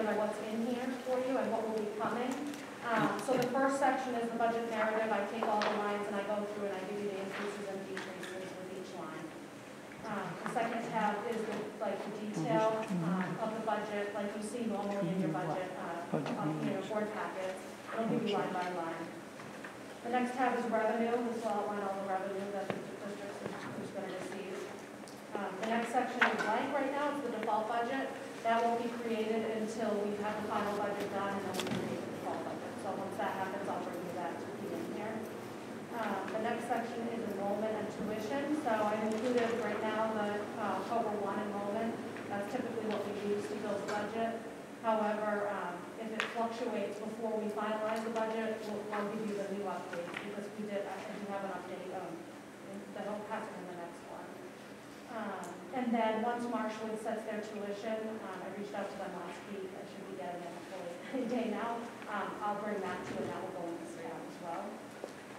you, you what's in here for you and what will be coming. Um, so the first section is the budget narrative, I take all the lines and I go through and I give you the increases and decreases with each line. Um, the second tab is the, like, the detail, um, of the budget, like you see normally in your budget, uh, Budget on, you know, board packets. It'll give you line by line. The next tab is revenue, this will outline all the revenue that the district is is gonna receive. Um, the next section is blank right now, it's the default budget. That won't be created until we have the final budget done and then we can create the default budget. So once that happens, I'll bring you that to be in here. Um, the next section is enrollment and tuition. So I included right now the, uh, October one enrollment. That's typically what we use to build the budget. However, um, if it fluctuates before we finalize the budget, we'll, I'll give you the new updates because we did, do have an update, um, that'll happen in the. Um, and then once Marshwood sets their tuition, um, I reached out to them last week, I should be getting it hopefully any day now. Um, I'll bring that to you and that will go in this tab as well.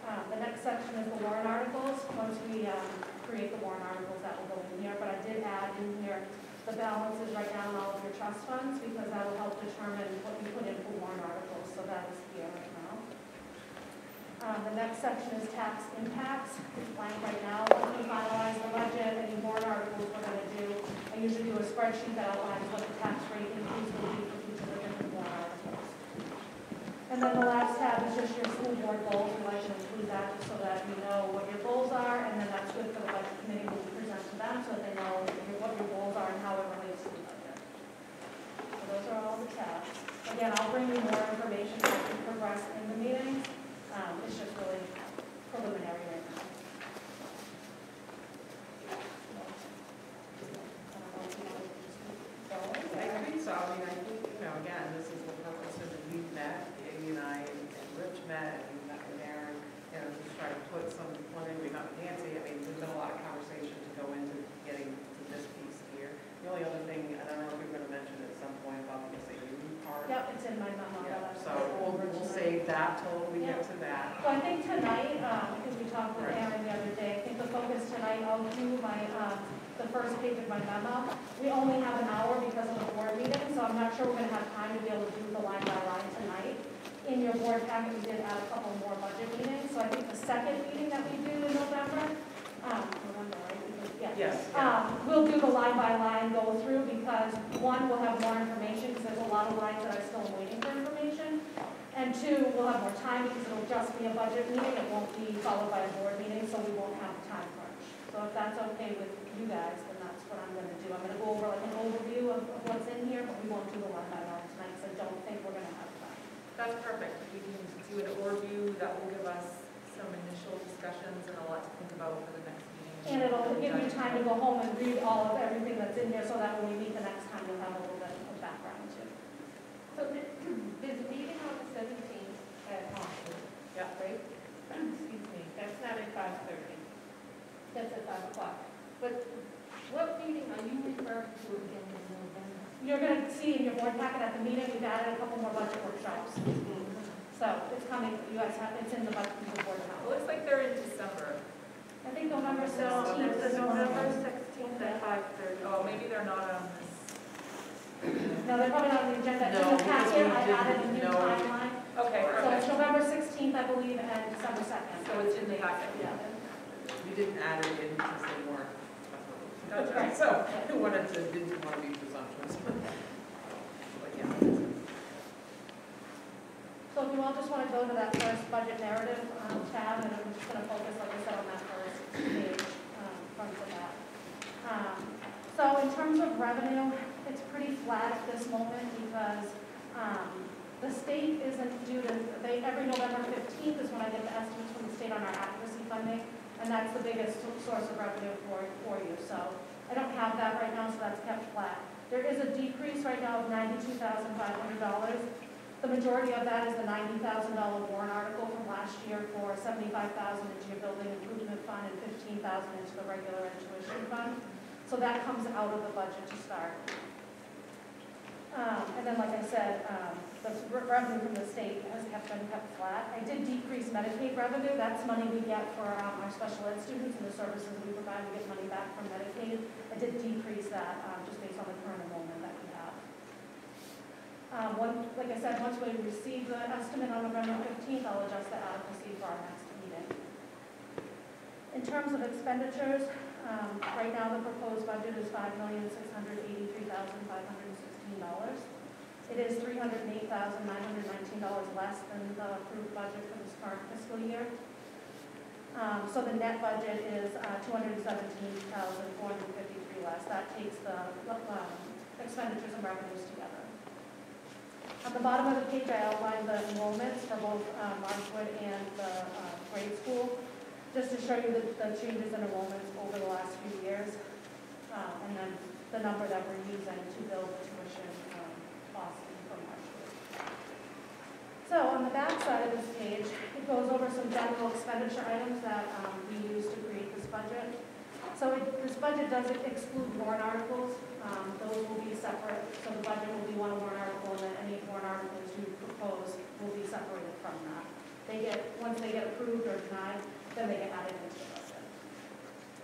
Um, the next section is the warrant articles. Once we, um, create the warrant articles, that will go in here, but I did add in here the balances right now in all of your trust funds because that will help determine what you put in for warrant articles, so that is here. Um, the next section is tax impacts, it's blank right now, once we finalize the budget, any warrant articles we're gonna do, I usually do a spreadsheet that outlines what the tax rate increase will be for each of the different warrant articles. And then the last tab is just your school board goals, we like to include that so that you know what your goals are, and then that's for the budget committee we present to them, so that they know what your goals are and how it relates to the budget. So those are all the tabs. Again, I'll bring you more information as we progress in the meetings, um, it's just really preliminary right now. I think so, I mean, I think, you know, again, this is the purpose the we've met, Amy and I, and and Rich met, and we met with Aaron, you know, just try to put some, one thing we met with Nancy, I mean, there's been a lot of conversation to go into getting to this piece here. The only other thing, I don't know if we we're gonna mention at some point about the SAU part. Yep, it's in my memo. Yeah, so we'll, we'll save that till we get to that. So I think tonight, um, because we talked with Right. Aaron the other day, I think the focus tonight, I'll do my, um, the first page of my memo. We only have an hour because of the board meeting, so I'm not sure we're gonna have time to be able to do the line by line tonight. In your board packet, we did add a couple more budget meetings, so I think the second meeting that we do in November, um, November, right? Because- Yeah. Yes. Um, we'll do the line by line go through because, one, we'll have more information because there's a lot of lines that are still waiting for information. And two, we'll have more time because it'll just be a budget meeting, it won't be followed by a board meeting, so we won't have time crunch. So if that's okay with you guys, then that's what I'm gonna do. I'm gonna go over like an overview of, of what's in here, but we won't do the line by line tonight, because I don't think we're gonna have time. That's perfect. We can do an overview that will give us some initial discussions and a lot to think about for the. And it'll give you time to go home and read all of everything that's in here, so that when we meet the next time, you'll have a little bit of background too. So the- there's a meeting on the seventeenth at Oxford. Yeah. Right? Excuse me, that's not at five thirty. That's at five o'clock. But what meeting are you referring to again in November? You're gonna see in your board packet at the meeting, we've added a couple more budget workshops. Mm-hmm. So it's coming, you guys have, it's in the budget, the board It looks like they're in December. I think November No, sixteenth there's is a one of November them. sixteenth at five thirty. Oh, maybe they're not on this. No, they're probably not on the agenda. In the because packet, we I added a didn't new know. timeline. Okay, So it's perfect. November sixteenth, I believe, and December second. So it's in the packet. Yeah. We didn't add it in because they weren't. Gotcha. So, we wanted to, didn't want to be presumptuous. But yeah. So if you all just want to go to that first budget narrative um, tab, and I'm just going to focus, like I said, on that So in terms of revenue, it's pretty flat at this moment because um, the state isn't due to, they, every November 15th is when I get the estimates from the state on our adequacy funding, and that's the biggest source of revenue for, for you. So I don't have that right now, so that's kept flat. There is a decrease right now of $92,500. The majority of that is the ninety thousand dollar warrant article from last year for $75,000 into your building improvement fund and $15,000 into the regular tuition fund. So that comes out of the budget to start. Um, and then, like I said, um, the revenue from the state has kept, been kept flat. I did decrease Medicaid revenue, that's money we get for, um, our special ed students and the services we provide, we get money back from Medicaid. I did decrease that, um, just based on the current enrollment that we Um, like I said, once we receive the estimate on November fifteenth, I'll adjust the adequacy for our next meeting. In terms of expenditures, um, right now the proposed budget is five million, six hundred eighty-three thousand, five hundred and sixteen dollars. It is three hundred and eight thousand, nine hundred and nineteen dollars less than the approved budget for this current fiscal year. Um, so the net budget is, uh, two hundred and seventeen thousand, four hundred and fifty-three less. That takes the, um, expenditures and revenues together. At the bottom of the page, I outlined the enrollments for both um, Marshwood and the uh, grade school, just to show you the, the changes in enrollments over the last few years, um, and then the number that we're using to build the tuition um, costs for Marshwood. So on the back side of this page, it goes over some general expenditure items that um, we use to create this budget. So it- this budget doesn't exclude warrant articles. Um, Those will be separate, so the budget will be one warrant article, and then any warrant articles you propose will be separated from that. They get, once they get approved or denied, then they get added into the budget.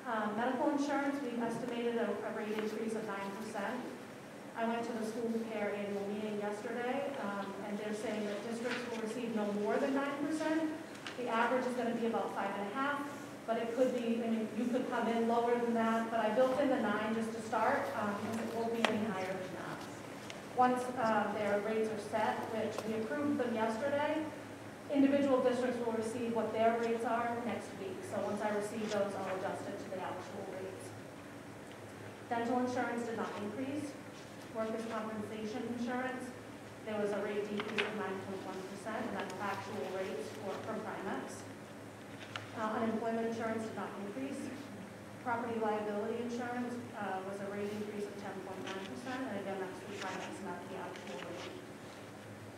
Um, Medical insurance, we've estimated a a rate increase of nine percent. I went to the school care annual meeting yesterday, um, and they're saying that districts will receive no more than nine percent. The average is gonna be about five and a half, but it could be, I mean, you could come in lower than that, but I built in the nine just to start, um, because it won't be any higher than that. Once, uh, their rates are set, which we approved them yesterday, individual districts will receive what their rates are next week. So once I receive those, I'll adjust it to the actual rates. Dental insurance did not increase. Workers' compensation insurance, there was a rate decrease of nine point one percent, and that's actual rates for, from Primex. Uh, Unemployment insurance did not increase. Property liability insurance uh, was a rate increase of ten point nine percent, and again, that's through Primex, not the actual rate.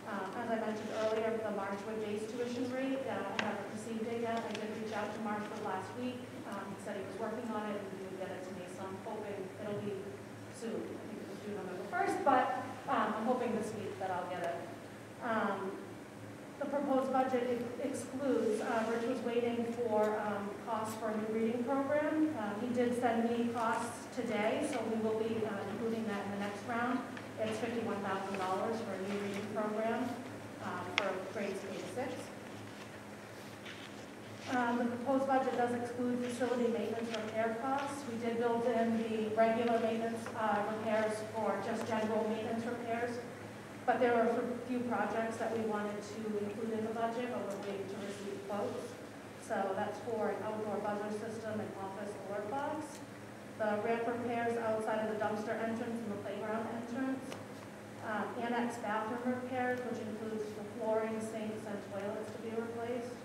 Um, As I mentioned earlier, the Marshwood base tuition rate, uh, I haven't received it yet. I did reach out to Marshwood last week. Um, He said he was working on it and he would get it to me, so I'm hoping it'll be soon. I think it was due November first, but um, I'm hoping this week that I'll get it. Um, The proposed budget ex- excludes, uh, Rich was waiting for um, costs for a new reading program. Uh, He did send me costs today, so we will be uh, including that in the next round. It's fifty-one thousand dollars for a new reading program um, for grades K to six. Um, The proposed budget does exclude facility maintenance repair costs. We did build in the regular maintenance uh, repairs for just general maintenance repairs. But there are a few projects that we wanted to include in the budget, but we're waiting to receive quotes. So that's for an outdoor buzzer system and office alert box. The ramp repairs outside of the dumpster entrance and the playground entrance. Um, Annex bathroom repairs, which includes the flooring, sinks, and toilets to be replaced.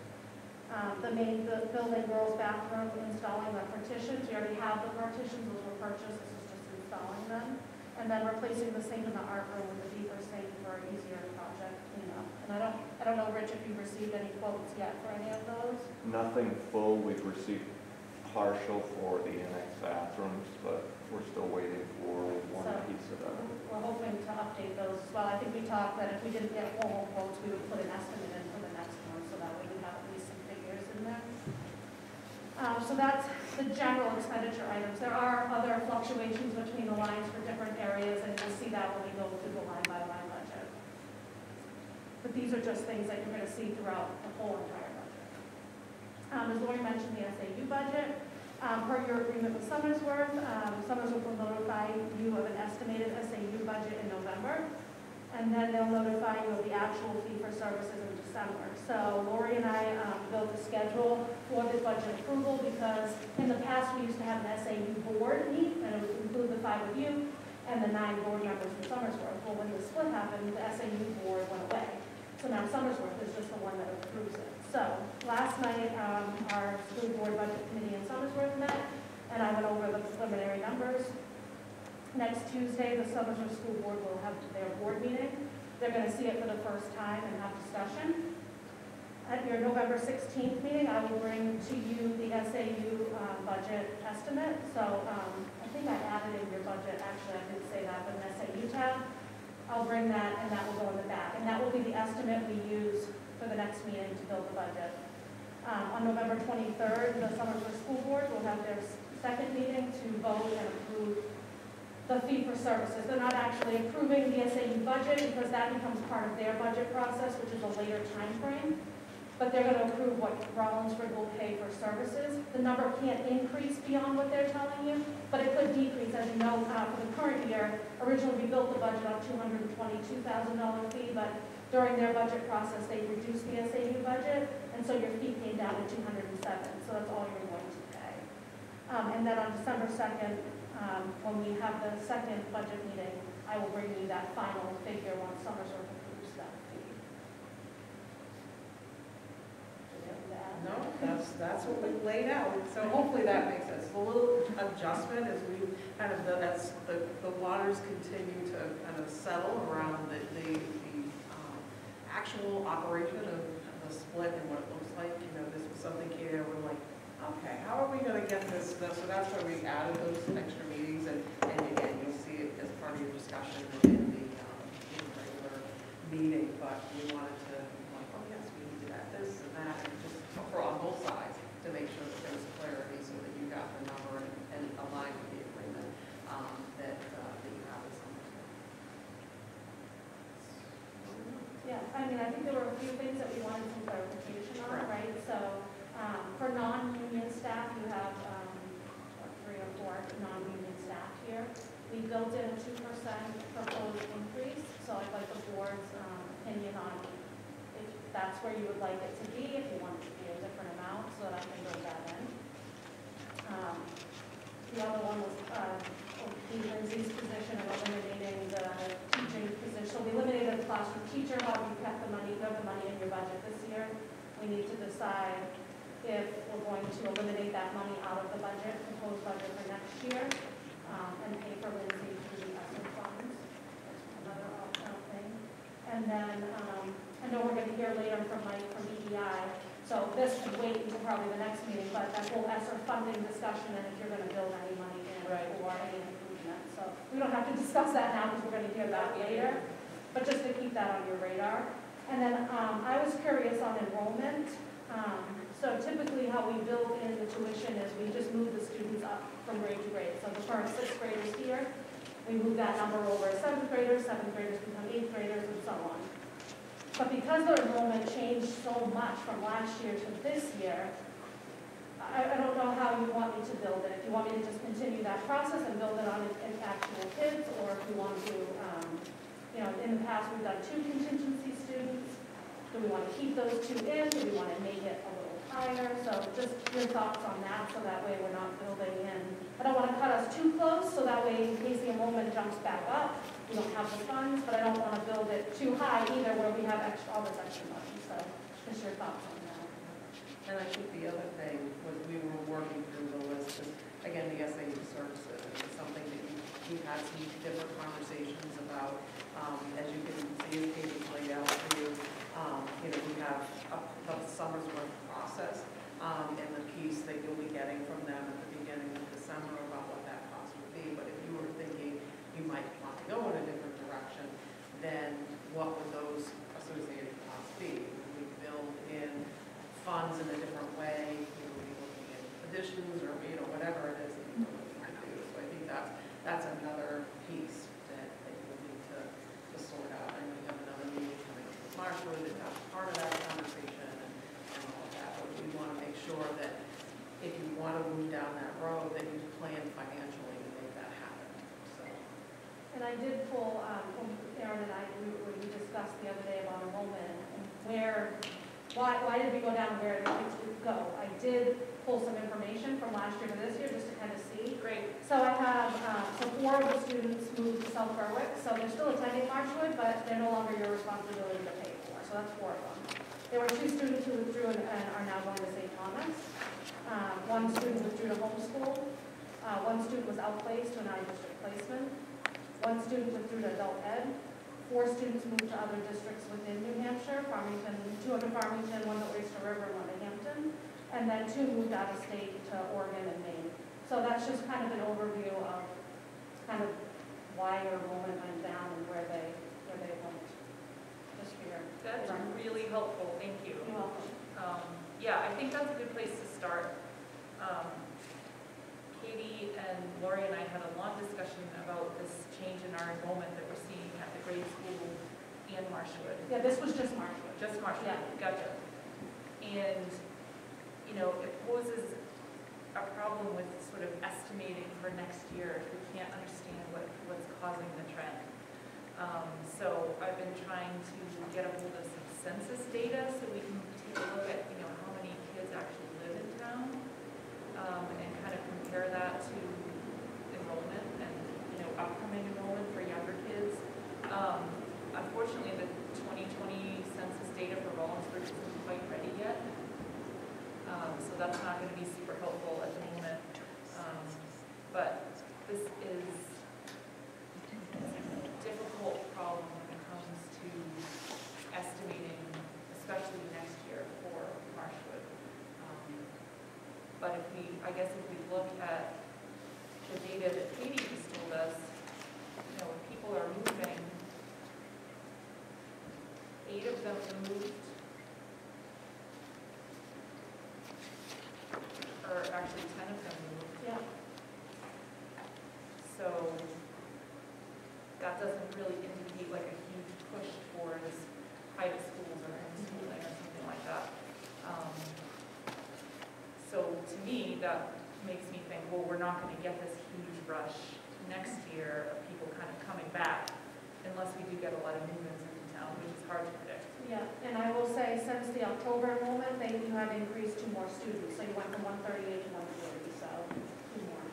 Um, The main, the building girls' bathroom, installing the partitions. We already have the partitions, those were purchased, this is just installing them. And then replacing the sink in the art room with a deeper sink for easier project cleanup. And I don't, I don't know, Rich, if you received any quotes yet for any of those? Nothing full, we've received partial for the annex bathrooms, but we're still waiting for one So- piece of that. We're hoping to update those as well. I think we talked that if we didn't get formal quotes, we would put an estimate in for the next one, so that way we have at least some figures in there. Um, so that's the general expenditure items. There are other fluctuations between the lines for different areas, and you'll see that when we go through the line by line. But these are just things that you're gonna see throughout the whole entire budget. Um, as Lori mentioned, the SAU budget, um, per your agreement with Somersworth, um, Somersworth will notify you of an estimated SAU budget in November, and then they'll notify you of the actual fee for services in December. So Lori and I um, built a schedule for this budget approval, because in the past, we used to have an SAU board meet, and it would include the five of you and the nine board members from Somersworth. Well, when the split happened, the SAU board went away. So now Somersworth is just the one that approves it. So last night, um, our school board budget committee in Somersworth met, and I went over the preliminary numbers. Next Tuesday, the Somersworth School Board will have their board meeting. They're gonna see it for the first time and have discussion. At your November sixteenth meeting, I will bring to you the SAU, uh, budget estimate. So, um, I think I added in your budget, actually, I didn't say that, but an SAU tab. I'll bring that, and that will go in the back, and that will be the estimate we use for the next meeting to build the budget. Um, on November twenty-third, the Somersworth School Board will have their second meeting to vote and approve the fee for services. They're not actually approving the SAU budget because that becomes part of their budget process, which is a later time frame. But they're gonna approve what Rollinsford will pay for services. The number can't increase beyond what they're telling you, but it could decrease, as you know, uh, for the current year. Originally, we built the budget on two hundred and twenty-two thousand dollar fee, but during their budget process, they reduced the SAU budget, and so your fee came down to two hundred and seven, so that's all you're going to pay. Um, and then on December second, um, when we have the second budget meeting, I will bring you that final figure once summer's approves that fee. Do you have to add? No, that's, that's what we laid out, so hopefully that makes sense. A little adjustment as we kind of, as the, the waters continue to kind of settle around the, the, the um, actual operation of the split and what it looks like, you know, this was something here, we're like, okay, how are we gonna get this, so that's why we added those extra meetings, and, and again, you'll see it as part of your discussion in the, um, in the regular meeting, but we wanted to, like, oh, yes, we need to add this and that, and for on both sides, to make sure that there's clarity, so that you got the number and, and aligned with the agreement, um, that, uh, that you have with someone. Yeah, I mean, I think there were a few things that we wanted some clarification on, Correct. right? So, um, for non-union staff, you have, um, three or four non-union staff here. We built in a two percent proposed increase, so I'd like the board's, um, opinion on if that's where you would like it to be, if you want it to be a different amount, so that I can that in. Um, The other one was, uh, the Lindsay's position of eliminating the teaching position. So we eliminated the classroom teacher, however, you kept the money, you have the money in your budget this year. We need to decide if we're going to eliminate that money out of the budget, proposed budget for next year, um, and pay for Lindsay through the ESSER funds. That's another optional thing. And then, um, I know we're gonna hear later from Mike from EEI, so this should wait until probably the next meeting, but that whole ESSER funding discussion, and if you're gonna build any money in Right. for any improvement. So we don't have to discuss that now, because we're gonna hear that later, but just to keep that on your radar. And then, um, I was curious on enrollment. Um, so typically how we build in the tuition is we just move the students up from grade to grade. So the current sixth graders here, we move that number over seventh graders, seventh graders become eighth graders, and so on. But because their enrollment changed so much from last year to this year, I, I don't know how you want me to build it. If you want me to just continue that process and build it on in actual kids, or if you want to, um, you know, in the past, we've done two contingency students. Do we want to keep those two in? Do we want to make it a little higher? So just your thoughts on that, so that way we're not building in. I don't want to cut us too close, so that way in case the enrollment jumps back up, we don't have the funds, but I don't want to build it too high either, where we have extra, all this extra money. So just your thoughts on that. And I think the other thing was we were working through the list, of, again, the SAU services, is something that we had some different conversations about. Um, as you can see, as Katie's laid out for you, um, you know, we have a, a Somersworth of process, um, and the piece that you'll be getting from them at the beginning of December about what that cost would be. But if you were thinking you might want go in a different direction, then what would those associated costs be? Would we build in funds in a different way, you know, be looking at additions or, you know, whatever it is that you're looking to do. So I think that's, that's another piece that, that you'll need to, to sort out. Know you have another meeting coming up with Marshwood, that that's part of that conversation and, and all of that. But we want to make sure that if you want to move down that road, that you plan financially to make that happen, so. And I did pull, um, when Aaron and I, we, we discussed the other day about enrollment and where, why, why did we go down where it needs to go? I did pull some information from last year to this year, just to kind of see. Great. So I have, um, so four of the students moved to South Berwick, so they're still attending Marshwood, but they're no longer your responsibility to pay for, so that's four of them. There were two students who withdrew and and are now going to St. Thomas. Um, One student withdrew to homeschool, uh, one student was outplaced to an out-of-district placement, one student withdrew to adult ed, four students moved to other districts within New Hampshire, Farmington, two to Farmington, one to Oyster River, one to Hampton, and then two moved out of state to Oregon and Maine. So that's just kind of an overview of kind of why your enrollment went down and where they, where they went. For your, That's really helpful, thank you. you're welcome. Um, Yeah, I think that's a good place to start. Um, Katie and Lori and I had a long discussion about this our enrollment that we're seeing at the grade school and Marshwood. Yeah, this was just Marshwood. Just Marshwood, Yeah. gotcha. And, you know, it poses a problem with sort of estimating for next year if we can't understand what, what's causing the trend. Um, so I've been trying to get a hold of some census data so we can take a look at, you know, how many kids actually live in town. Um, and kind of compare that to enrollment and, you know, upcoming enrollment for younger kids. Um, unfortunately, the twenty twenty census data for Rollinsford isn't quite ready yet. Um, so that's not gonna be super helpful at the moment. Um, but this is a difficult problem when it comes to estimating, especially next year for Marshwood. Um, But if we, I guess if we look at the data that Katie us, you know, if people are moving, eight of them moved or actually ten of them moved. Yeah. So that doesn't really indicate like a huge push towards private schools or homeschooling or something like that. Um, So to me, that makes me think, well, we're not gonna get this huge rush next year of people kind of coming back unless we do get a lot of movements into town, which is hard to predict. Yeah, and I will say, since the October enrollment, they, you have increased two more students, so you went from one thirty-eight to one forty, so two more.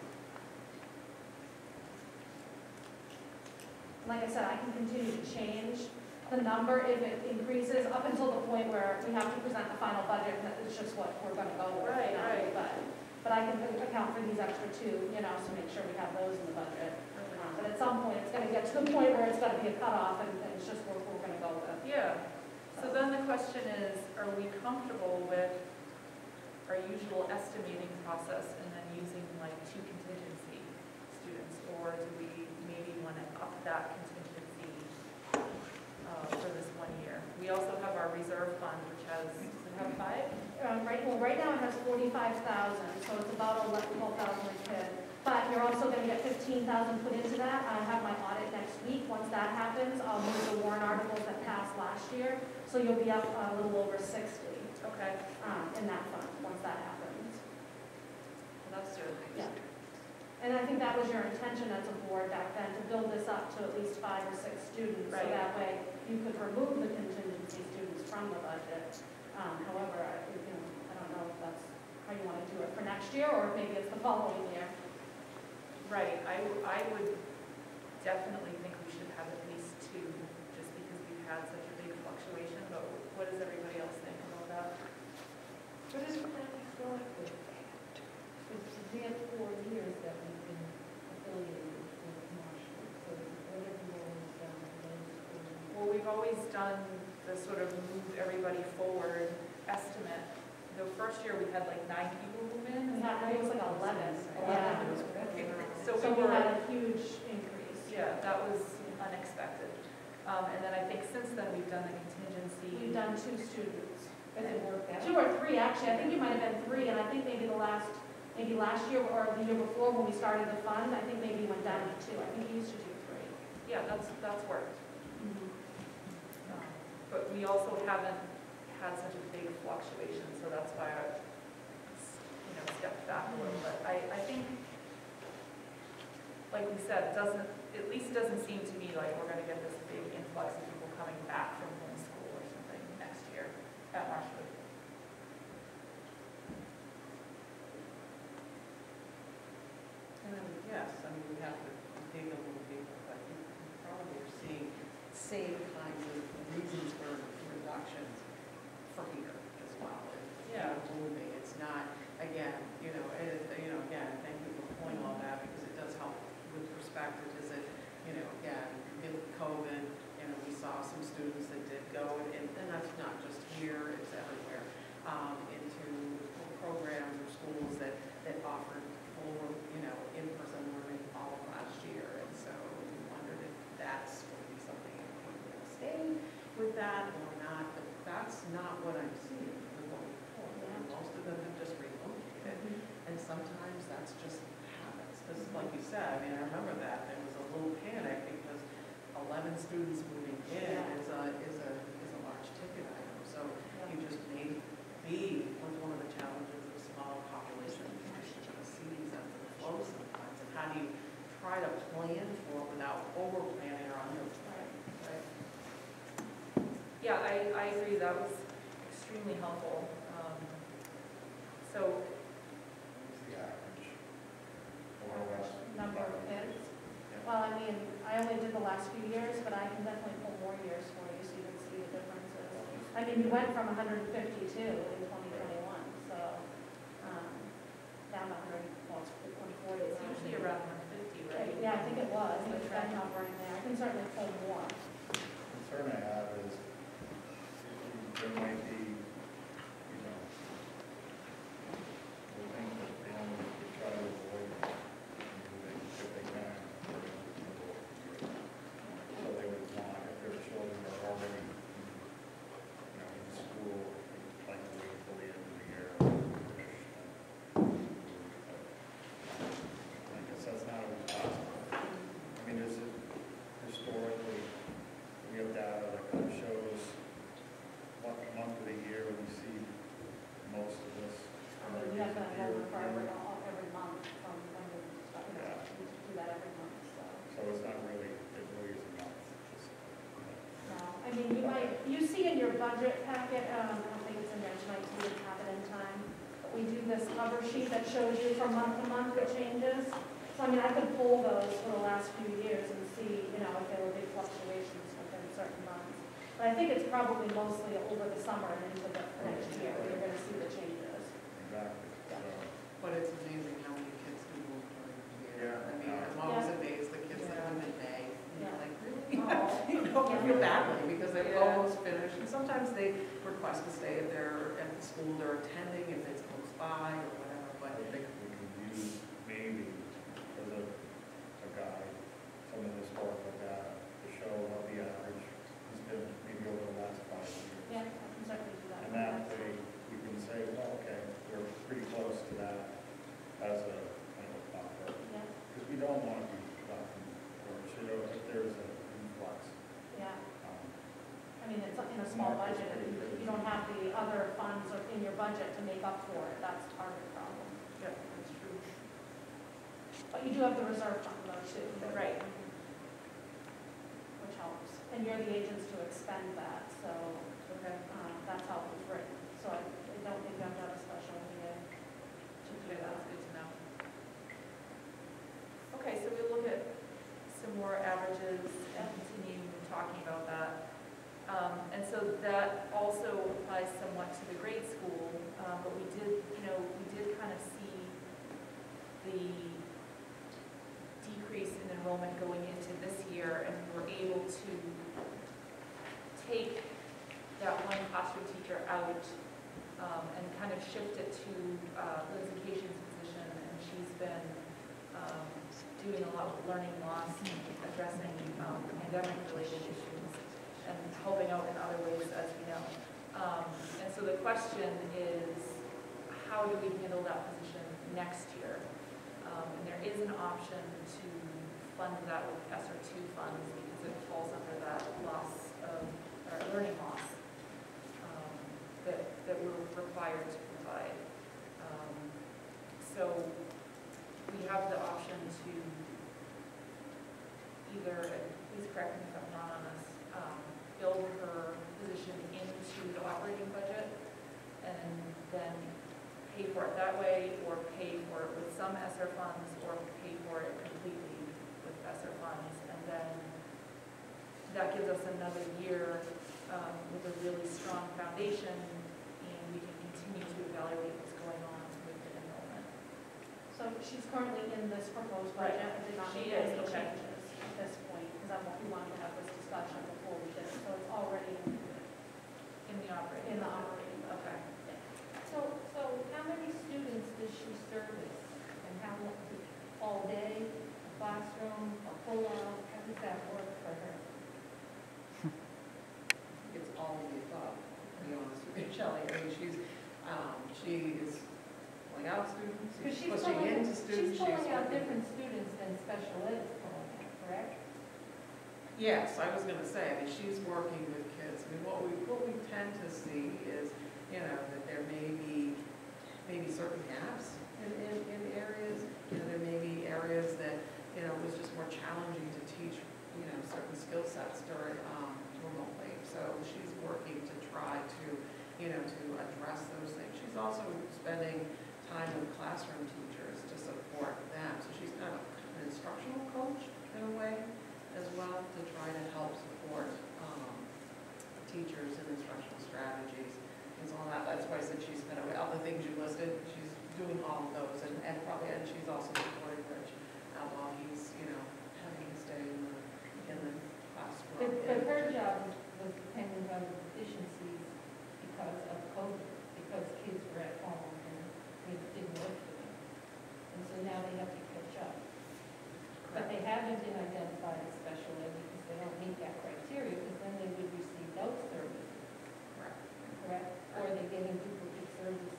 Like I said, I can continue to change the number if it increases, up until the point where we have to present the final budget, and that is just what we're gonna go with, Right, right. but, but I can account for these extra two, you know, to make sure we have those in the budget. Um, But at some point, it's gonna get to the point where it's gonna be a cutoff, and, and it's just what we're gonna go with. Yeah, so then the question is, are we comfortable with our usual estimating process and then using like two contingency students? Or do we maybe want to up that contingency uh, for this one year? We also have our reserve fund, which has, have five? Um, right, well, right now it has forty-five thousand, so it's about eleven, twelve thousand a kid. But you're also gonna get fifteen thousand put into that. I have my audit next week. Once that happens, I'll move the warrant articles that passed last year. So you'll be up a little over sixty, Okay, um, in that fund, once that happens. well, that's good. Yeah. And I think that was your intention as a board back then, to build this up to at least five or six students. So that way you could remove the contingency students from the budget. Um, however, I, you know, I don't know if that's how you want to do it for next year, or maybe it's the following year. Right, I, w- I would definitely think we should have at least two, just because we've had such a big fluctuation, but what does everybody else think about that? What is the plan going with that? It's been four years that we've been affiliated with Marshwood, so what have always done in those four years? Well, we've always done the sort of move everybody forward estimate. The first year, we had like nine people move in. We had, I think it was like eleven. Yeah. Okay, So So we we were, had a huge increase. yeah, that was unexpected. Um, and then I think since then, we've done the contingency. We've done two students. Has it worked out? Two or three, actually. I think you might have been three, and I think maybe the last, maybe last year or the year before when we started the fund, I think maybe you went down to two. I think you used to do three. Yeah, that's, that's worked. But we also haven't had such a big fluctuation, so that's why I, you know, stepped back a little bit. I, I think, like we said, it doesn't, at least doesn't seem to me like we're gonna get this big influx of people coming back from homeschool or something next year at Marshwood. And then, yes, I mean, we have to dig a little deeper, but you you probably are seeing same kinds of reasons for reductions for here as well. You know, Yeah. Moving, it's not, again, you know, it, you know, again, thank you for pointing all that, because it does help with perspective, is it, you know, again, with COVID, you know, we saw some students that did go, and, and that's not just here, it's everywhere, um, into programs or schools that, that offered full, you know, in-person learning all of last year, and so we wondered if that's going to be something that will stay with that or not, but that's not what I'm seeing for going forward. Yeah. Most of them have just relocated, and sometimes that's just habits, because like you said, I mean, I remember that, there was a little panic because 11 students moving in a, is a, is a large ticket item. So you just may be, with one of the challenges of small population, you see these ebbs and sometimes. And how do you try to plan for it without over planning or under planning, right? Yeah, I, I agree, that was extremely helpful. Um, So, What's the average? Or. Number of kids. Yeah. Well, I mean, I only did the last few years, but I can definitely pull more years for you so you can see the differences. I mean, you went from hundred and fifty-two in twenty twenty-one, so, um, down to hundred, well, it's one forty. it's usually around 150, right? Yeah, I think it was, The it's trend. been hovering there. I can certainly pull more. Concern I have is there might be, you know, the thing that families would try to avoid moving if they can. So they would want, if their children are already, you know, in school, like to wait till the end of the year. I guess that's not always possible. I mean, there's a, historically, we have data that kind of shows what month of the year we see most of this. Um, We have that number for every, all- every month from when we, start, you know, we do that every month, so. So it's not really, it really is a month, it's just, No, I mean, you might, you see in your budget packet, um, I don't think it's in there tonight, so we didn't have it in time. But we do this cover sheet that shows you from month to month the changes. So I mean, I could pull those for the last few years and see, you know, if there were big fluctuations within certain months. But I think it's probably mostly over the summer and into the next year, where you're gonna see the changes. exactly, so. But it's amazing how many kids do move during the year. Yeah. I mean, I'm always amazed, the kids that Yeah. move in May, and you're Yeah. like, really? Oh. You know, I feel badly, because they've Yeah. almost finished, and sometimes they request to stay at their, at the school they're attending, if it's close by or whatever, but I think we can use maybe as a, a guide, some of the historical data to show what the average has been maybe over the last five years. Yeah, I can certainly do that. And that way, we can say, well, okay, we're pretty close to that as a kind of a buffer. Yeah, Because we don't want to be left in, or should, if there's an influx. yeah. um, I mean, it's in a small budget, and you- you don't have the other funds in your budget to make up for it, that's part of the problem. yeah, that's true. But you do have the reserve fund though, too. Right. Which helps, and you're the agents to expend that, so, Okay. um, that's how it was written. So I I don't think you have to have a special meeting to do Okay, that. that's good to know. Okay, so we'll look at some more averages and continue talking about that. Um, And so that also applies somewhat to the grade school, um, but we did, you know, we did kind of see the decrease in enrollment going into this year, and we were able to take that one classroom teacher out um, and kind of shift it to uh, Casey's position, and she's been um, doing a lot with learning loss, addressing um, pandemic-related issues, helping out in other ways, as we know. Um, And so the question is, how do we handle that position next year? Um, And there is an option to fund that with ESSER two funds, because it falls under that loss of, or learning loss um, that, that we're required to provide. Um, So we have the option to either, please correct me if I'm wrong on this, um, build her position into the operating budget and then pay for it that way, or pay for it with some ESSER funds, or pay for it completely with ESSER funds. And then that gives us another year um, with a really strong foundation, and we can continue to evaluate what's going on with the enrollment. So she's currently in this proposed Right. budget, I did not She make any is, okay. changes at this point, because I want, we wanted to have this discussion before we did it, so it's already In the operating? in the operating. Okay. So, so how many students does she service? And how, long? all day, a classroom, a pull-out, how does that work for her? It's all of the above, to be honest with you, Shelley. I mean, she's, um, she is pulling out students, she's she's pushing pulling, into students. she's pulling out working- different students than special ed is pulling out, correct? Yes, I was gonna say, I mean, she's working with kids. I mean, what we, what we tend to see is, you know, that there may be, maybe certain gaps in, in, in areas. You know, there may be areas that, you know, it was just more challenging to teach, you know, certain skill sets during, um, remotely. So she's working to try to, you know, to address those things. She's also spending time with classroom teachers to support them. So she's kind of an instructional coach in a way as well to try to help support um, teachers and instructional strategies and so on that. That's why I said she's kind of, all the things you listed, she's doing all of those and, and probably, and she's also supporting Rich uh, while he's, you know, having his day in the, in the classroom. But, but her job was dependent on the deficiencies because of COVID, because kids were at home and it didn't work for them. And so now they have to catch up. But they haven't been identified as special ed because they don't meet that criteria, because then they would receive those services, Correct. correct? Or are they getting duplicate services?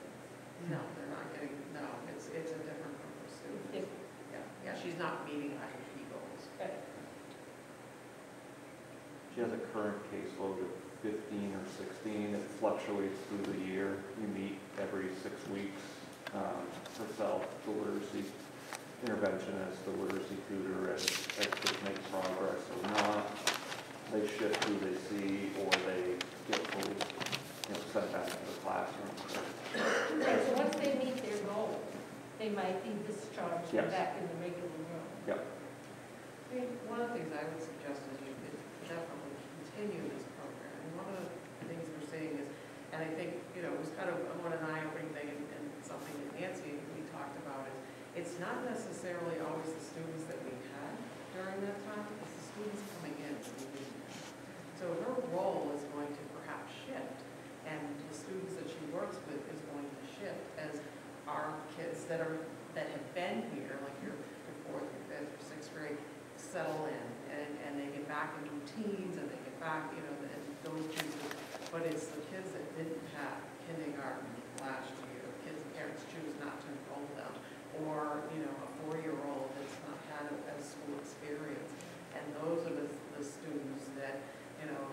No, they're not getting, no, it's, it's a different group of students. Different, Yeah, yeah, she's not meeting IEP goals. but She has a current caseload of fifteen or sixteen, it fluctuates through the year. You meet every six weeks. Um, Herself, the literacy interventionist, the literacy tutor, as, as kids make progress or not. They shift who they see, or they get fully, you know, sent back to the classroom. So, Right, so once they meet their goal, they might be discharged and Yes. back in the regular room. Yep. I mean, one of the things I would suggest is you could definitely continue this program. And one of the things we're seeing is, and I think, you know, it was kind of one an eye-opening thing and and something that Nancy, we talked about is, it's not necessarily always the students that we had during that time, it's the students coming in. So her role is going to perhaps shift, and the students that she works with is going to shift as our kids that are, that have been here, like your, your fourth, your fifth, your sixth grade, settle in, and, and they get back in routines, and they get back, you know, and those pieces. But it's the kids that didn't have kindergarten last year, kids' parents choose not to enroll them, or, you know, a four-year-old that's not had a, a school experience. And those are the, the students that, you know,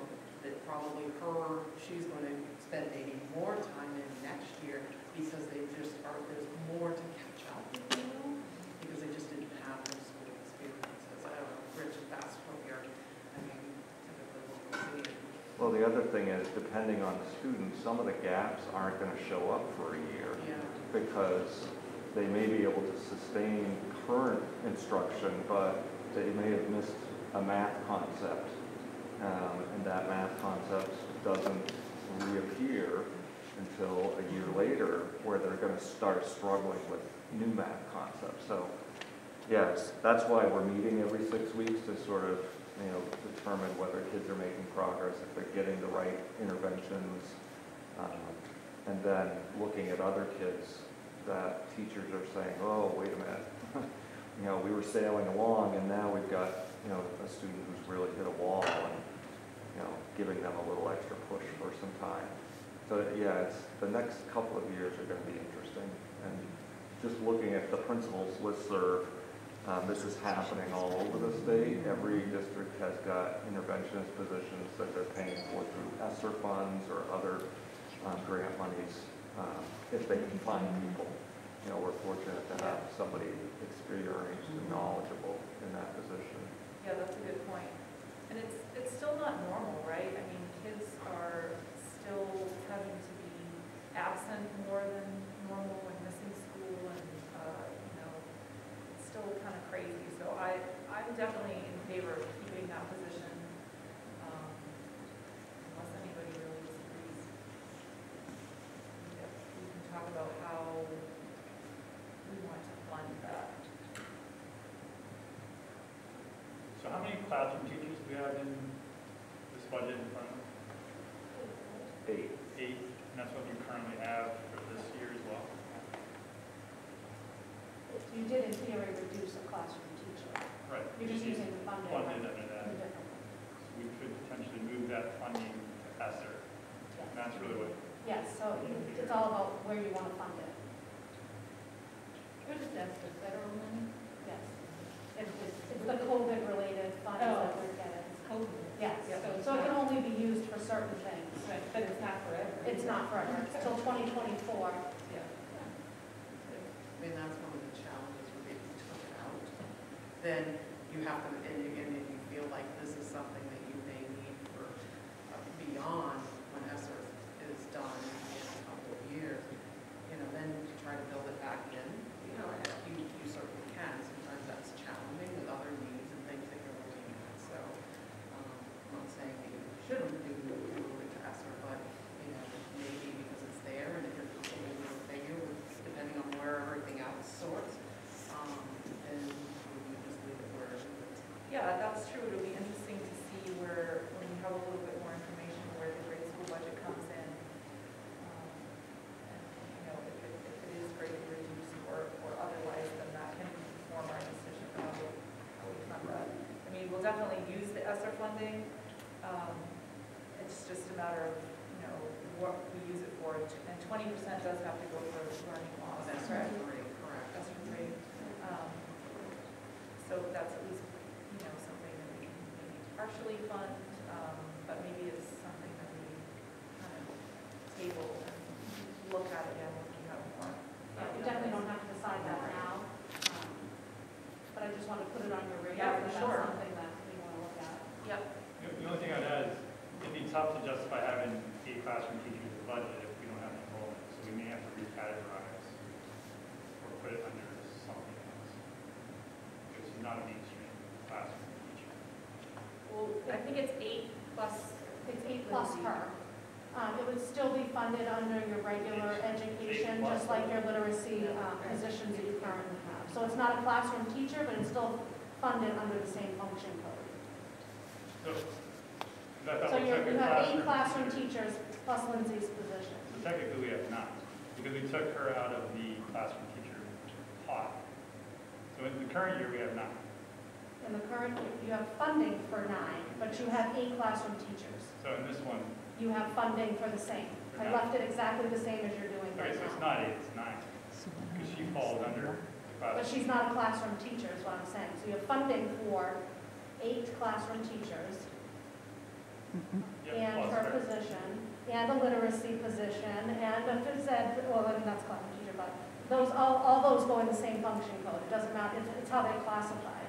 that probably her, she's gonna spend maybe more time in next year because they just are, there's more to catch up with, you know, because they just didn't have those school experiences. I don't know, Rich, if that's what you're, I mean, typically what we're seeing. Well, the other thing is, depending on the student, some of the gaps aren't going to show up for a year. Yeah. because they may be able to sustain current instruction, but they may have missed a math concept. Um, And that math concept doesn't reappear until a year later, where they're going to start struggling with new math concepts. So, yes, that's why we're meeting every six weeks to sort of, you know, determine whether kids are making progress, if they're getting the right interventions. um, and then looking at other kids that teachers are saying, oh, wait a minute, you know, we were sailing along and now we've got, you know, a student who's really hit a wall and, you know, giving them a little extra push for some time. So, yeah, it's, the next couple of years are gonna be interesting. And just looking at the principals listserv, um, this is happening all over the state. Every district has got interventionist positions that they're paying for through ESSER funds or other um, grant monies, um, if they can find people. You know, we're fortunate to have somebody experienced and knowledgeable in that position. Yeah, that's a good point. And it's, it's still not normal, right? I mean, kids are still having to be absent more than normal and missing school and, uh, you know, it's still kind of crazy. So I, I'm definitely in favor of keeping that position, um, unless anybody really disagrees. Yep, We can talk about how we want to fund that. So how many classroom teachers do we have in this budget in front of us? Eight. Eight, and that's what you currently have for this year as well? You did in theory reduce the classroom teacher. Right. You're just using the funding. Funded under that. in a different way. So we could potentially move that funding to ESSER. And Yes. that's really what, Yes, so it's all about where you want to fund it. What is that, the federal money? Yes. It's, it's the COVID-related funds that we're getting. It's COVID not forever, it's till twenty twenty-four. Yeah. I mean, that's one of the challenges with it, you took it out, then you have to, and and if you feel like this is something that you may need for uh, beyond when ESSER is done in a couple of years, you know, then to try to build it back in, you know, and you, you certainly can, sometimes that's challenging with other needs and things that you're looking at, so, um, I'm not saying that you shouldn't do, do it to ESSER, but, you know, maybe because it's there and if you're comfortable with the figure, with- depending on where everything else sorts, um, then you just leave it where it is. Yeah, that's true. It'll be interesting to see where, when we have a little bit more information, where the grade school budget comes in. Um, And, you know, if it, if it is greatly reduced or, or otherwise, then that can form our decision about how we fund that. I mean, we'll definitely use the ESSER funding. Um, It's just a matter of, you know, what we use it for. And twenty percent does have to go for learning loss. That's correct? great, correct. That's great. Um, So that's at least, you know, something that we can maybe partially fund, um, but maybe it's something that we kind of table and look at again when we have more. Yeah, we definitely don't have to decide that now. um, But I just want to put it on your Yeah, radar, for that that's sure. something that we want to look at. Yep. The the only thing I'd add is, it'd be tough to justify having eight classroom teachers in the budget if we don't have enrollment, so we may have to recategorize or put it under something else. Which is not a mainstream classroom teacher. Well, I think it's eight plus, It's eight plus her. Um, It would still be funded under your regular education, plus. just like your literacy uh, positions that you currently have. So it's not a classroom teacher, but it's still funded under the same function code. So, So you take a you have eight classroom teachers plus Lindsay's position. So technically, we have nine, because we took her out of the classroom teacher pot. So in the current year, we have nine. In the current, you have funding for nine, but you have eight classroom teachers. So in this one, You have funding for the same. I left it exactly the same as you're doing okay, right so it's not eight, it's nine, because she falls under But she's not a classroom teacher, is what I'm saying. So you have funding for eight classroom teachers Yep, and her her. position, and a literacy position, and a phys ed, well, I mean, that's classroom teacher, but those, all, all those go in the same function code. It doesn't matter, it's, it's how they're classified.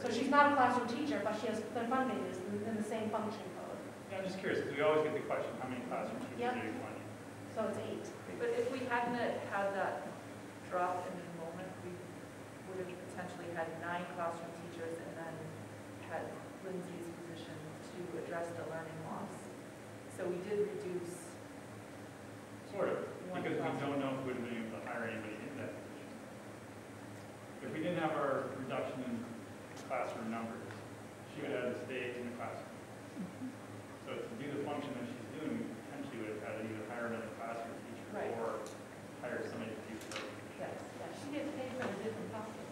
So she's not a classroom teacher, but she has, their funding is in in the same function code. Yeah, I'm just curious, because we always get the question, how many classroom teachers Yep. are you funding? So it's eight. but if we hadn't had that drop in the enrollment, we would have potentially had nine classroom teachers and then had Lindsay's position to address the learning loss. So we did reduce. Sort of, because we don't know if we'd have been able to hire anybody in that position. If we didn't have our reduction in classroom numbers, she would have to stay in the classroom. So to do the function that she's doing, we potentially would have had to either hire another classroom teacher Right. or hire somebody to teach her. Yes, yes. She gets paid for a different topic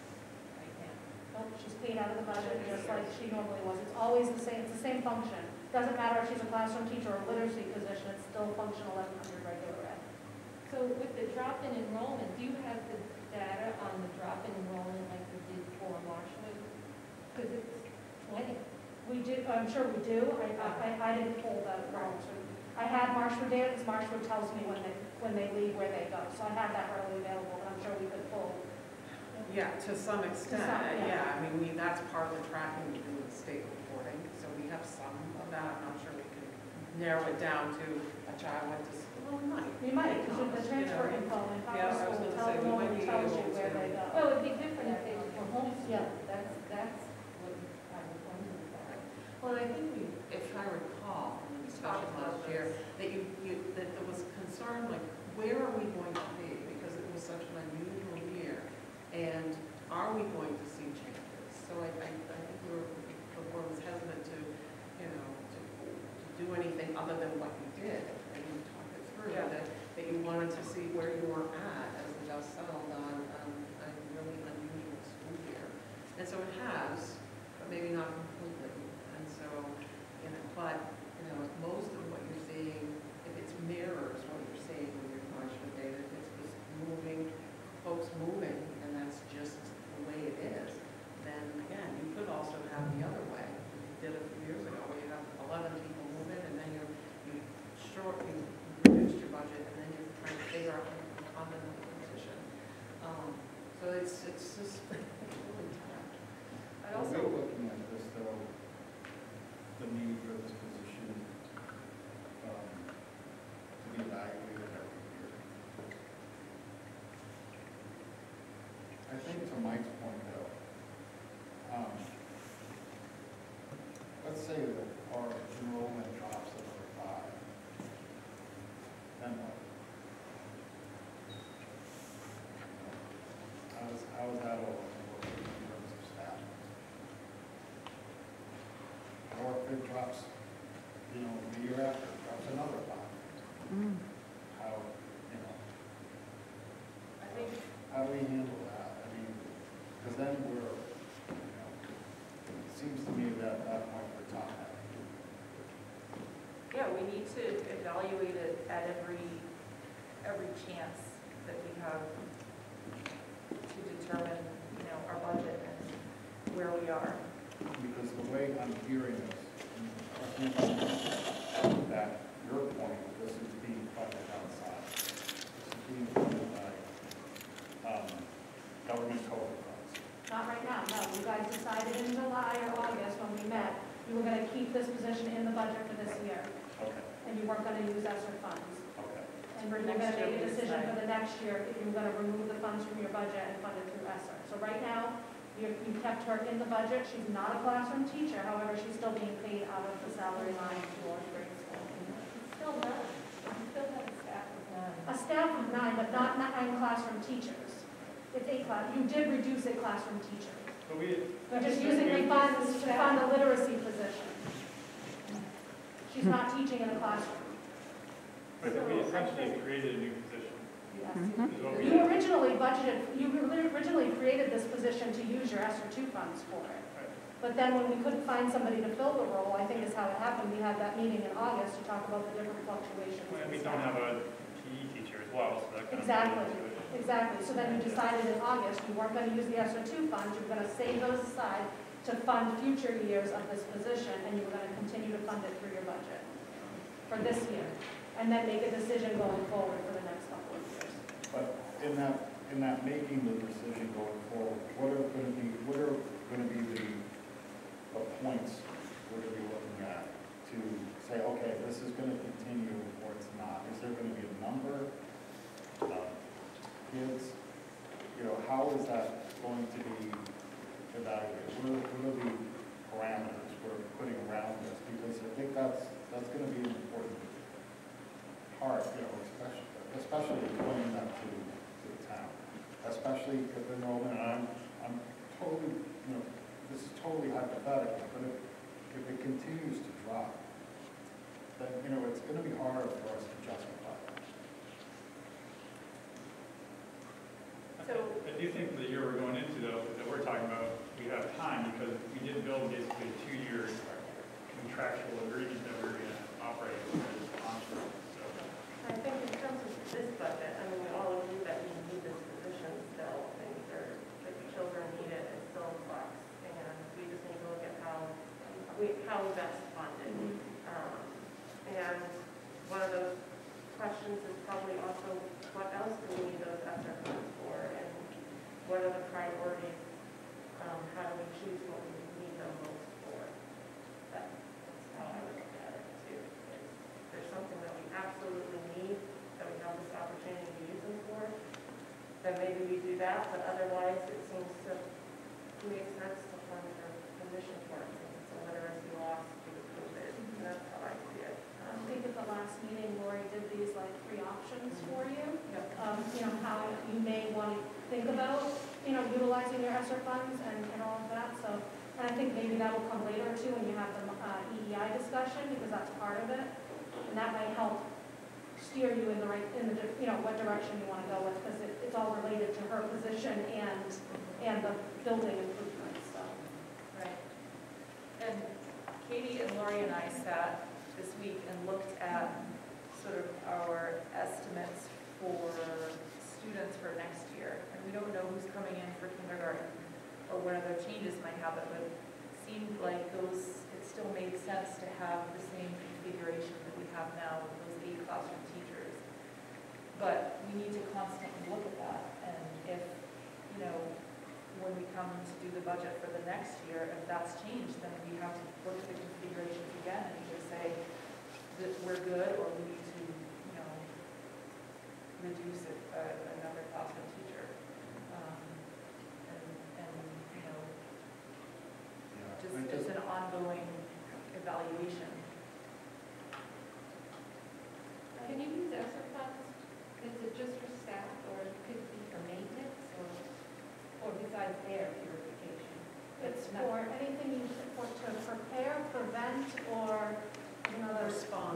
right now. Nope, she's paid out of the budget just like she normally was. It's always the same, it's the same function. Doesn't matter if she's a classroom teacher or a literacy position, it's still function eleven hundred regular ed. So with the drop in enrollment, do you have the data on the drop in enrollment like we did for Marshwood? Because it's twenty. We do, I'm sure we do. I, I, I didn't pull that wrong. I had Marshwood data, because Marshwood tells me when they, when they leave, where they go. So I have that readily available, but I'm sure pull. Yeah, to some extent, some, yeah. yeah, I mean, we, that's part of the tracking we do with state reporting, so we have some of that, I'm not sure we can narrow it down to a child went to school, well, we might. You might, because the You transfer know, info in Yeah, I was Congress gonna will tell, we might normally be tells you where to- they go. Well, it'd be different if they were homeschooled. Yeah. That's, that's what I was wondering about. Well, I think we, if I recall, from the discussion last year, that you, you, that there was concern, like, where are we going to be? Because it was such an unusual year, and are we going to see changes? So I, I, I think we were, the board was hesitant to, you know, to, to do anything other than what you did, and you talked it through, Yeah. that, that you wanted to see where you were at as the dust settled on, on a really unusual school year. And so it has, but maybe not completely. And so, you know, but, you know, most of what you're seeing, if it's mirrors moving and that's just the way it is, then again, you could also have the other way. We did a few years ago where you have 11 people move in and then you're, you short, you reduced your budget and then you're trying to figure out how to position. Um, so it's, it's just really tough. i also... We're looking at this though, the need for this position um, to be valued. We need to evaluate it at every, every chance that we have to determine, you know, our budget and where we are. Because the way I'm hearing this, and correct me if I'm wrong, that your point, this is being funded outside. This is being funded by, um, government COVID funds. Not right now, no. You guys decided in July or August when we met, you were gonna keep this position in the budget for this year, Okay, and you weren't gonna use ESSER funds. okay. And For we're gonna make a decision for the next year, if you're gonna remove the funds from your budget and fund it through ESSER. So right now, you, you kept her in the budget, she's not a classroom teacher, however, she's still being paid out of the salary line for grade school. Still not, still have a staff of nine. A staff of nine, but not nine classroom teachers. It's eight class, you did reduce a classroom teacher. But we, You're just using the funds to fund a literacy position. She's not teaching in a classroom. But we essentially created a new position. Yes. is what we You originally budgeted, you originally created this position to use your ESSER two funds for it. Right. But then when we couldn't find somebody to fill the role, I think is how it happened, we had that meeting in August to talk about the different fluctuations. And we don't have a PE teacher as well, so that kind. Exactly. plays. Exactly, so then you decided in August, you weren't gonna use the ESSER two funds, you were gonna save those aside to fund future years of this position, and you were gonna continue to fund it through your budget for this year, and then make a decision going forward for the next couple of years. But in that, in that making the decision going forward, what are gonna be, what are gonna be the, the points we're gonna be looking at to say, okay, this is gonna continue or it's not? Is there gonna be a number? um, Kids, you know, how is that going to be evaluated? What are, what are the parameters we're putting around this? Because I think that's, that's gonna be an part, you know, especially, especially explaining that to, to the town. Especially if enrollment, and I'm, I'm totally, you know, this is totally hypothetical, but if, if it continues to drop, then, you know, it's gonna be hard for us to justify that. So, I do think for the year we're going into though, that we're talking about, we have time because we did build basically a two-year contractual agreement that we're gonna operate with this contract, so. I think in terms of this budget, I mean, we all agree that we need this position still, and there, the children need it, it's still in flux, and we just need to look at how, we, how we best fund it. Um, And one of those questions is probably also, what else do we need those ESSER funds for, and what are the priorities? Um, how do we choose what we need them most for? That's how I would look at it too. Is there's something that we absolutely need, that we have this opportunity to use them for, then maybe we do that, but otherwise it seems to make sense to fund her position for it, since it's a literacy loss due to COVID, and that's how I see it. I think at the last meeting, Lori did these like three options for you. Yep. um, you know, how you may want to think about, you know, utilizing your ESSER funds and, and all of that, so. And I think maybe that will come later too, when you have the uh, EEI discussion, because that's part of it. And that might help steer you in the right, in the, you know, what direction you want to go with, because it, it's all related to her position and, and the building improvements, so. right. And Katie and Lori and I sat this week and looked at sort of our estimates for students for next year. And we don't know who's coming in for kindergarten or what other changes might happen, but it seemed like those, it still made sense to have the same configuration that we have now with those eight classroom teachers. But we need to constantly look at that, and if, you know, when we come to do the budget for the next year, if that's changed, then we have to look at the configurations again and either say that we're good or we need to, you know, reduce it, uh, another classroom teacher. Um, And, and, you know, Yeah, just, it's an ongoing evaluation. Can you use ESSER funds? Is it just for staff or could it be for maintenance or, or besides air purification? It's not- for anything you, for, to prepare, prevent, or, you know, the-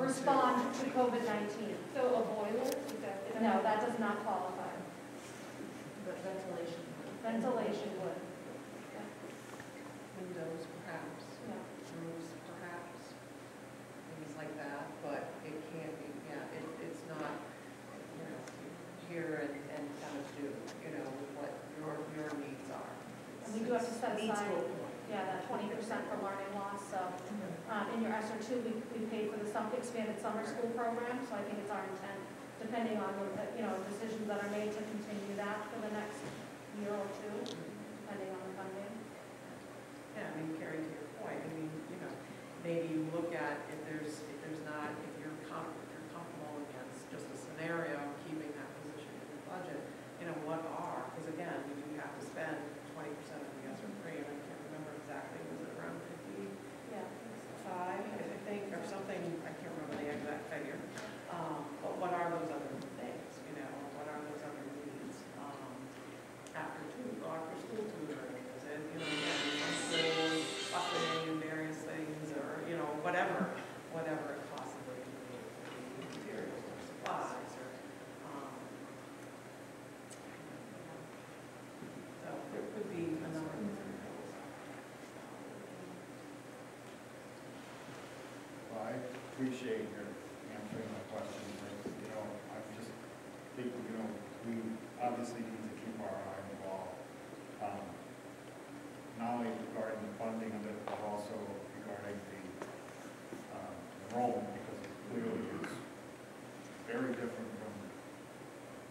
Respond to- to COVID-19. So a boiler, is that? is No, that does not qualify. But ventilation. Ventilation would. Windows perhaps, Yeah. roofs perhaps, things like that, but it can't be, yeah, it, it's not, you know, here and, and kind of do, you know, what your, your needs are. And we do have to set Needs aside, will yeah, that twenty percent for learning loss, so, um, in your ESSER two, we, we paid for the some, expanded summer school program, so I think it's our intent, depending on, the you know, decisions that are made to continue that for the next year or two, depending on the funding. Yeah, I mean, Carrie, to your point, I mean, you know, maybe you look at if there's, if there's not, if you're com, if you're comfortable against just a scenario, of keeping that position in the budget, you know, what are, because again, you do have to spend twenty percent of the ESSER three, and I can't remember exactly, was it around fifty? Yeah. five, I think, or something, I can't remember the exact figure. Um, But what are those other things, you know, what are those other needs? Um, After two, after school tutoring, is it, you know, again, some schools, busing and various things, or, you know, whatever, whatever it possibly can be, materials or supplies, or, um, so there could be a number of different things. Well, I appreciate your answering my questions, and, you know, I just think, you know, we obviously need to keep our eye on the ball. um, Not only regarding the funding of it, but also regarding the um, enrollment, because it clearly is very different from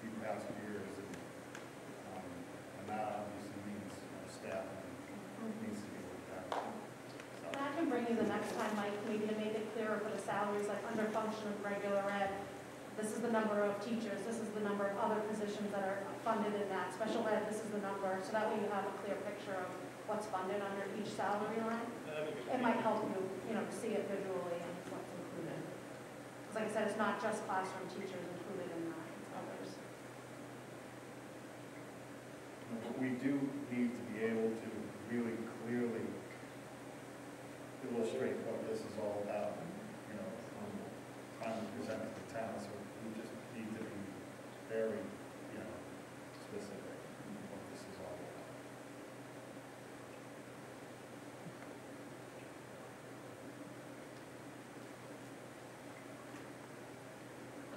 the past years, and, um, and that obviously means, you know, staffing needs to be looked at. So, And I can bring you the next time, Mike, maybe to make it clearer for the like under function of regular ed, this is the number of teachers, this is the number of other positions that are funded in that. Special ed, this is the number, so that way you have a clear picture of what's funded under each salary line. It might help you, you know, see it visually and what's included. Because like I said, it's not just classroom teachers included in that, it's others. But we do need to be able to really clearly illustrate what this is all about, time to present to town, so we just need to be very, you know, specific in what this is all about.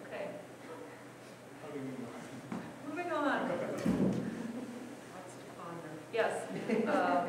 Okay. Moving on. Lots to ponder. Yes, um,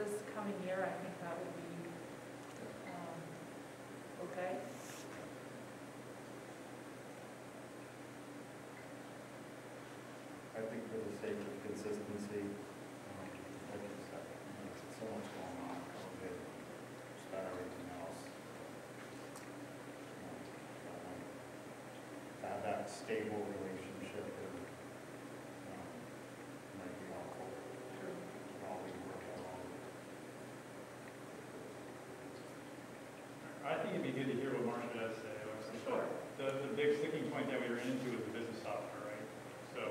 this coming year, I think that would be, um, okay. I think for the sake of consistency, um, you so much. Um, To that stable relationship and, um, might be helpful. All we work out on. I think it'd be good to hear what has to say. Sure. The, the big sticking point that we ran into was the business software, right? So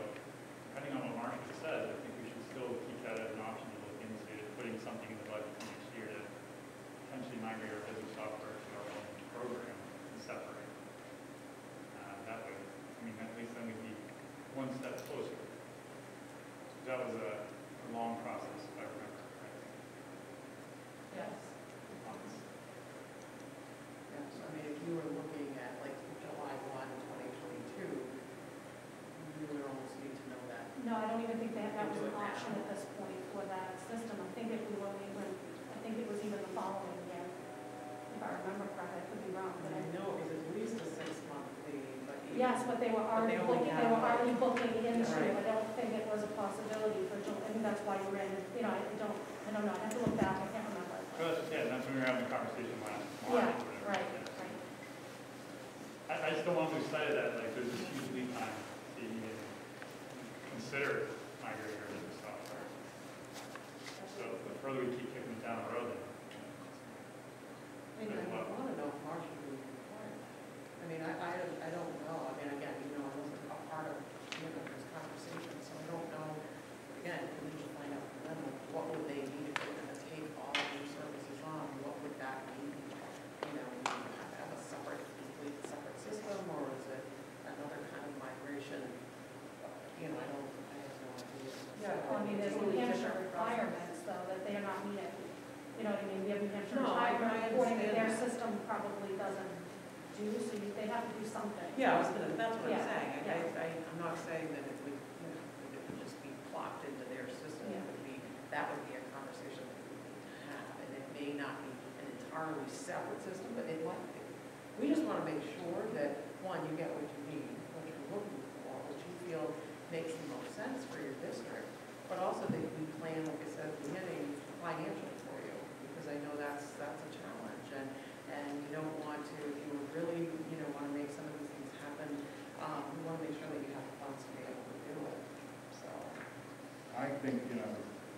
depending on what Marshwood says, I think we should still keep that as an option to look into, putting something in the budget next year to potentially migrate our business software to our own program and separate. Uh, That way, I mean, at least then we'd be one step closer. That was a a long process, if I remember correctly. Yes. Months. Yeah, so I mean, if you were looking at like July 1, 2022, you would almost need to know that. No, I don't even think that, that was an option at this point for that system. I think it was even, I think it was even the following year, if I remember correctly, I could be wrong, but But I I know it was at least a six-month fee, but even. Yes, but they were But they already only booking, they have, were like- already booking into, Right. I don't think it was a possibility for July, I think that's why you ran it, you know, I don't, I don't know, I have to look back, I can't remember. Well, that's- Yeah, that's when we were having the conversation last March. Yeah, or whatever. right, Yeah. right. I, I just don't want to lose sight of that, like, there's this huge lead time to even consider migrating our software. So the further we keep kicking it down the road, then. I mean, I want to know if Marshwood would require that. I mean, I, I, don't- I don't know, I mean, again, you know, I wasn't a part of, you know, this conversation, so I don't know. Again, we need to find out from them, what would they need if they're gonna take all of your services on, what would that mean? You know, would you have to have a separate, complete separate system, or is it another kind of migration? You know, I don't, I have no idea. Yeah, So I mean, there's totally New Hampshire different process. requirements, though, that they are not meeting. You know what I mean, we have New Hampshire No, I- I requirement, according to their understand that. system probably doesn't do, so you- they have to do something. Yeah, I was gonna, that's what I'm Yeah, saying, I, yeah. I, I'm not saying that it would, you know, that it would just be plopped into their system, it Yeah. would be, that would be a conversation that we would need to have, and it may not be an entirely separate system, but it might be. We just wanna make sure that, one, you get what you need, what you're looking for, what you feel makes the most sense for your district, but also that we plan, like I said at the beginning, financially for you, because I know that's, that's a challenge, and, and you don't want to, if you really, you know, want to make some of these things happen, um, you want to make sure that you have the funds to be able to do it, so. I think, you know,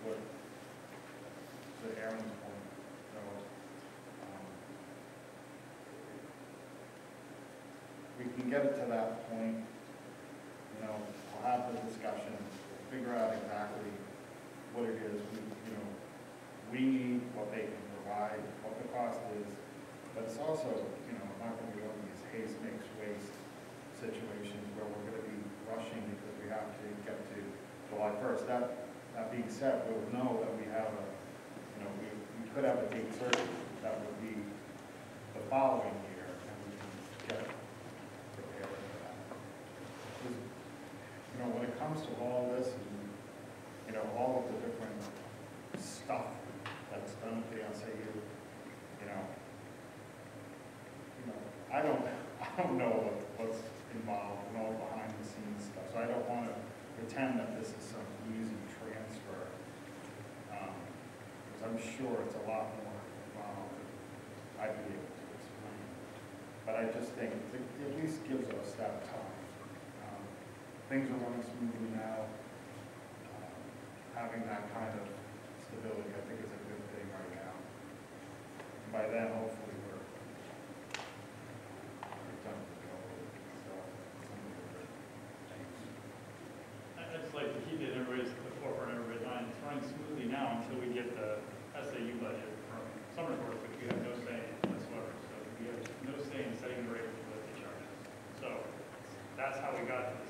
what, to Aaron's point, you know, um, we can get it to that point, you know, we'll have the discussion, figure out exactly what it is, we, you know, we need, what they can provide, what the cost is, but it's also, you know, not gonna be one of these haste makes waste situations where we're gonna be rushing because we have to get to July first. That, that being said, we'll know that we have a, you know, we, we could have a date certain that would be the following year, and we can get prepared for that. 'Cause, You know, when it comes to all this, and, you know, all of the different stuff that's done at the SAU, you know, you know, I don't, I don't know what, what's involved and all behind the scenes stuff, so I don't want to pretend that this is some easy transfer. Um, Because I'm sure it's a lot more involved than I'd be able to explain. But I just think it at least gives us that time. Um, Things are running smoothly now. Um, Having that kind of stability, I think is a good thing right now. And By then, hopefully, we're we're done with COVID, so some of the other things. I- I'd just like to keep it in everybody's, the forefront of everybody's mind. It's running smoothly now until we get the SAU budget from summer course, which we have no say in whatsoever. So we have no say in setting the rate for what they charge us. So that's how we got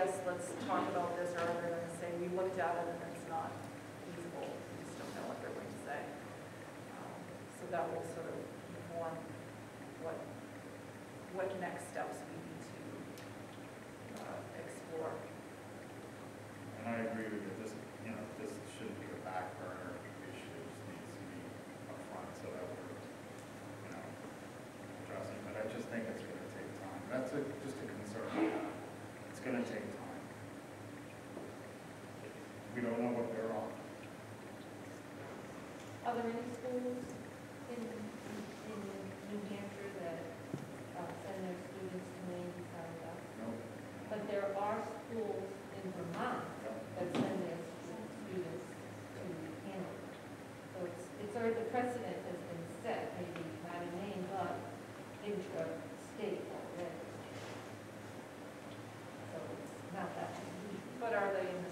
yes, let's talk about this rather than say we looked at it and it's not feasible. We just don't know what they're going to say. Um, so that will sort of don't know what they're on. Are there any schools in, in New Hampshire that uh, send their students to Maine besides us? No. But there are schools in Vermont that send their students to Canada. So it's, it's already, the precedent has been set, maybe not in Maine, but intra-state already. So it's not that easy. But are they in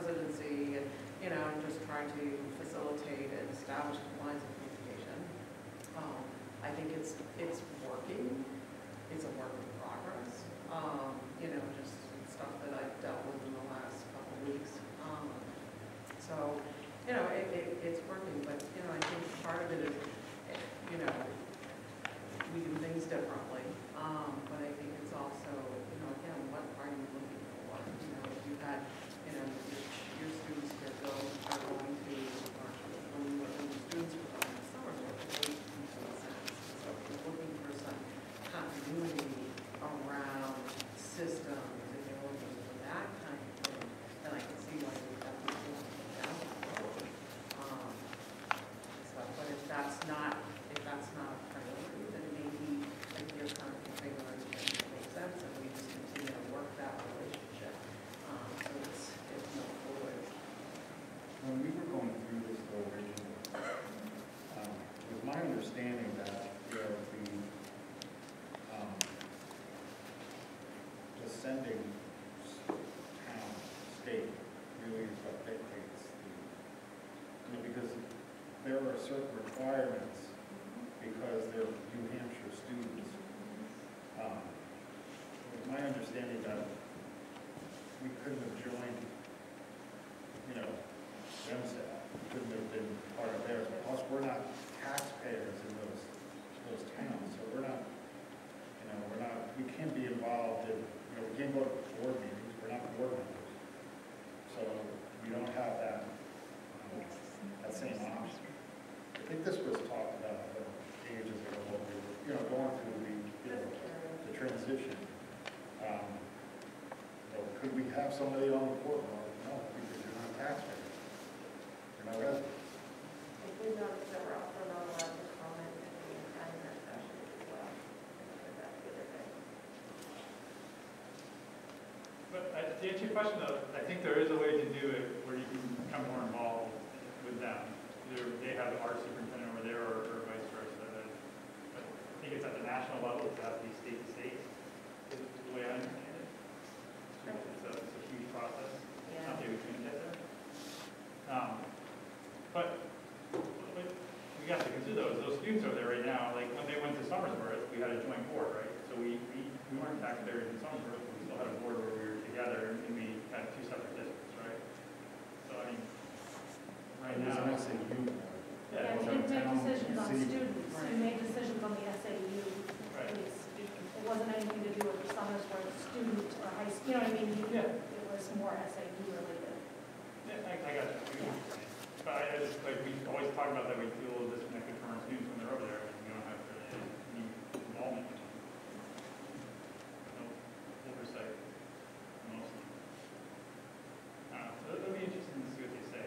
residency, and, you know, and just trying to facilitate and establish lines of communication. Um, I think it's it's working. It's a work in progress. Um, you know, just stuff that I've dealt with in the last couple of weeks. Um, so, you know, it, it, it's working, but, you know, I think part of it is, you know, we do things differently, um, but I think it's also have somebody on the court, well, no, because you're not taxpayer. You're not resident. But uh, to answer your question though, I think there is a way to do it where you can become more involved with them. Either they have our superintendent over there or, or vice versa. But I think it's at the national level, to have these. Students over there right now, like, when they went to Somersworth, we had a joint board, right? So we, we, we weren't taxpayers in Somersworth, but we still had a board where we were together, and we had two separate districts, right? So, I mean, right It was now, an SAU. yeah, Yeah, it's we a didn't make town- decisions on city- students, we made decisions on the SAU. Right. It wasn't anything to do with the summers student or high, school. you know what I mean? You- Yeah. It was more SAU related. Yeah, I, I got you. I get what you're saying. But I, I just, like, we always talk about that we feel a little disconnected from our students when they're over there, and we don't have really any involvement. No oversight, mostly. Uh, so it'll be interesting to see what they say.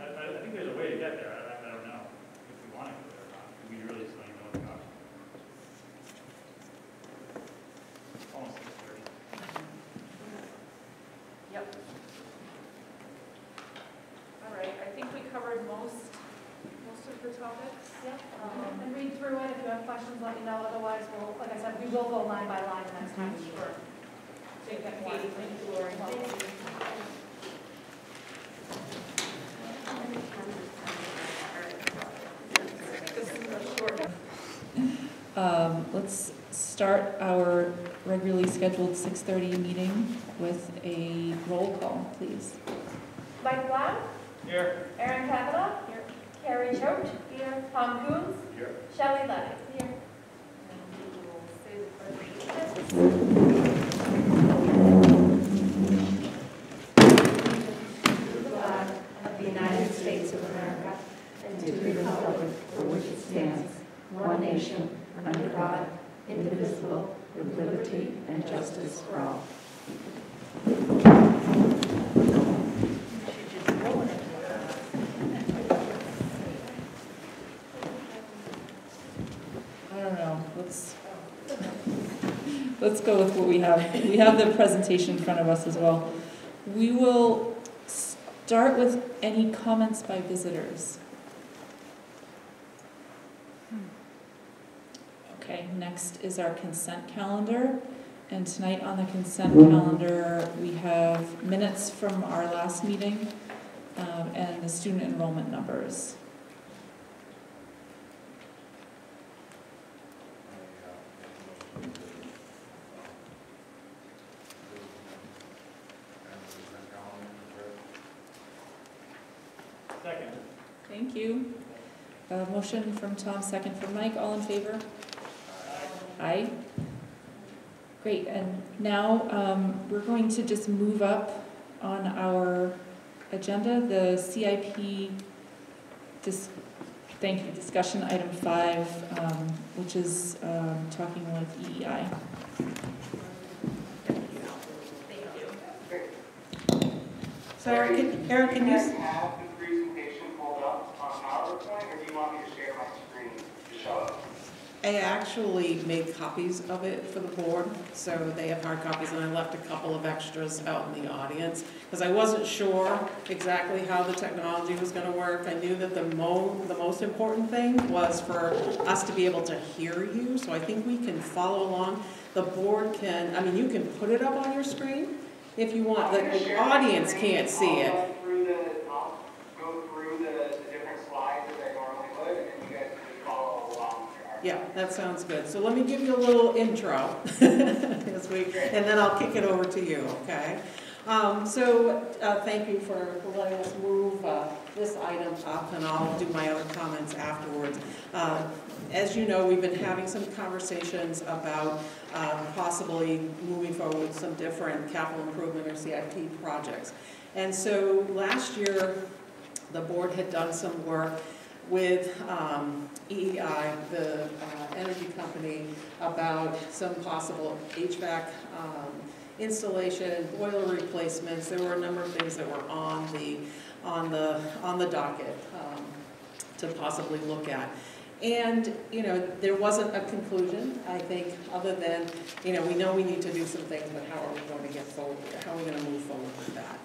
I, I, I think there's a way to get there, I, I don't know if we want to go there or not, because we really just don't even know what the option is. It's almost six thirty. Yep. All right, I think we covered most, most of the topics. Yep. Um, And read through it, if you have questions, let me know, otherwise, we'll, like I said, we will go line by line the next time. Sure. Take that Katie, thank you, Lori. This is a short Um, Let's start our regularly scheduled 6:30 meeting with a roll call, please. Mike Black, Here. Aaron Kavanaugh. Here. Carrie Choate. Here. Tom Coons. Here. Shelley Lennox. Here. And we will say the pledge. of the United States of America and to the republic for which it stands, one nation, under God, indivisible, with liberty and justice for all. I don't know, let's, let's go with what we have. We have the presentation in front of us as well. We will start with any comments by visitors. Okay, next is our consent calendar. And tonight on the consent calendar, we have minutes from our last meeting um, and the student enrollment numbers. Second. Thank you. Uh, Motion from Tom, second from Mike, all in favor? Aye. Great, and now um, we're going to just move up on our agenda, the CIP, dis- thank you, discussion item five, um, which is um, talking with EEI. Thank you. So Eric, can- Eric, can you, Do you have the presentation pulled up on PowerPoint, or do you want me to share my screen to show it? I actually made copies of it for the board, so they have hard copies, and I left a couple of extras out in the audience, because I wasn't sure exactly how the technology was gonna work. I knew that the mo, the most important thing was for us to be able to hear you, so I think we can follow along. The board can, I mean, you can put it up on your screen if you want, I'm the audience can't see it. I'll go through the, I'll go through the, the different slides as I normally would, and then you guys can follow along here. Yeah, that sounds good. So let me give you a little intro as we, and then I'll kick it over to you, okay? Um, So, uh, thank you for letting us move uh, this item up, and I'll do my other comments afterwards. Uh, As you know, we've been having some conversations about um, possibly moving forward with some different capital improvement or CIP projects. And so, last year, the board had done some work with um, EEI, the uh, energy company, about some possible HVAC um, installation, boiler replacements. There were a number of things that were on the, on the, on the docket um, to possibly look at. And, you know, there wasn't a conclusion, I think, other than, you know, we know we need to do some things, but how are we going to get forward, how are we going to move forward with that?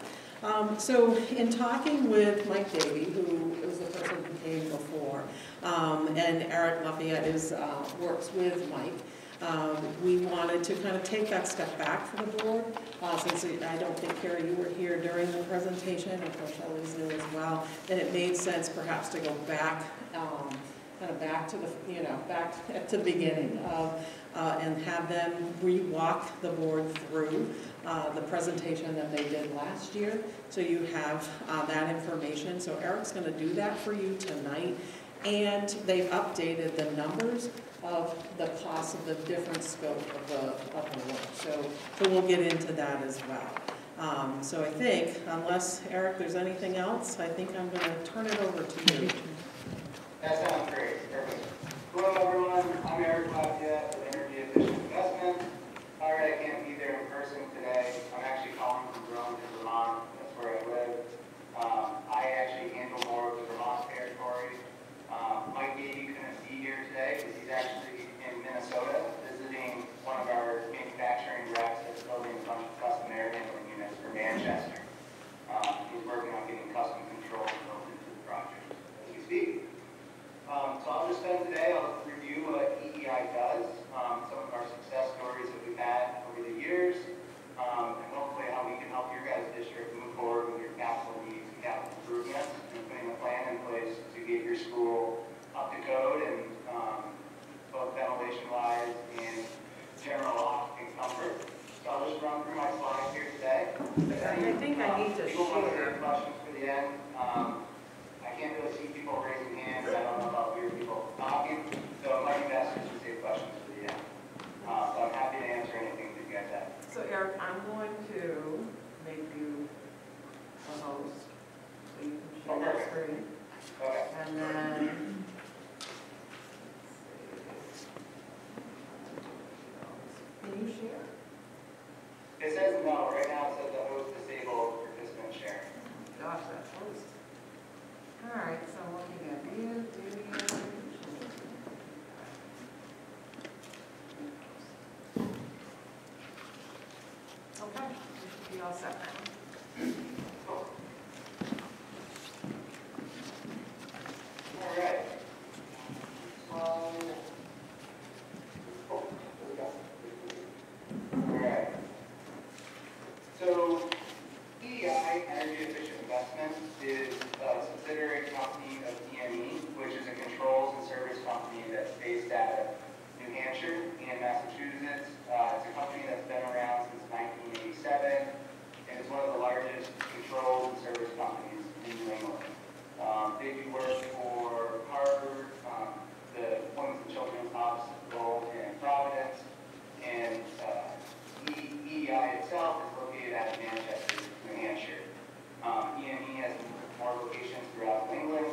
Um, So in talking with Mike Davy, who was the person who came before, um, and Eric Lafayette is, uh, works with Mike, um, we wanted to kind of take that step back for the board, uh, since I don't think, Carrie, you were here during the presentation, of course Shelley's new as well, and it made sense perhaps to go back um, kind of back to the, you know, back to the beginning, uh, uh, and have them re-walk the board through uh, the presentation that they did last year, so you have uh, that information. So Eric's going to do that for you tonight, and they've updated the numbers of the cost of the different scope of the, of the work. So, so we'll get into that as well. Um, So I think, unless, Eric, there's anything else, I think I'm going to turn it over to you. That sounds great, perfect. Hello, everyone, I'm Eric Lafayette with Energy Efficient Investments. Sorry I can't be there in person today. I'm actually calling from Burlington, Vermont, that's where I live. Um, I actually handle more of the Vermont territory. Um, Mike Gady couldn't be here today because he's actually in Minnesota visiting one of our manufacturing reps that's building a bunch of custom air handling units for Manchester. Um, he's working on getting custom controls built into the project as we speak. Um, so I'll just spend today, I'll review what Does, um, some of our success stories that we've had over the years, um, and hopefully how we can help your guys' district move forward with your capital needs and capital improvements, and putting a plan in place to get your school up to code and, um, both ventilation wise and general occupant comfort. So I'll just run through my slides here today. I think I need to People share. take questions for the end. Um, I can't really see people raising hands, I don't know about weird people talking, so might be best to save questions for the end. Uh, so I'm happy to answer anything that you guys have. So Eric, I'm going to make you a host, so you can share your screen. Okay. And then. Can you share? It says no, right now it says the host disabled participant sharing. Gosh, that host. All right, so I'm looking at you, video. So EEI, Energy Efficient Investments, is a subsidiary company of EME, which is a controls and service company that's based out Hampshire and Massachusetts. Uh, It's a company that's been around since 1987, and it's one of the largest controls and service companies in New England. Um, They do work for Harvard, um, the Women's and Children's Hospital in Providence, and uh, EEI itself is located out of Manchester, New Hampshire. Um, EME has more locations throughout New England.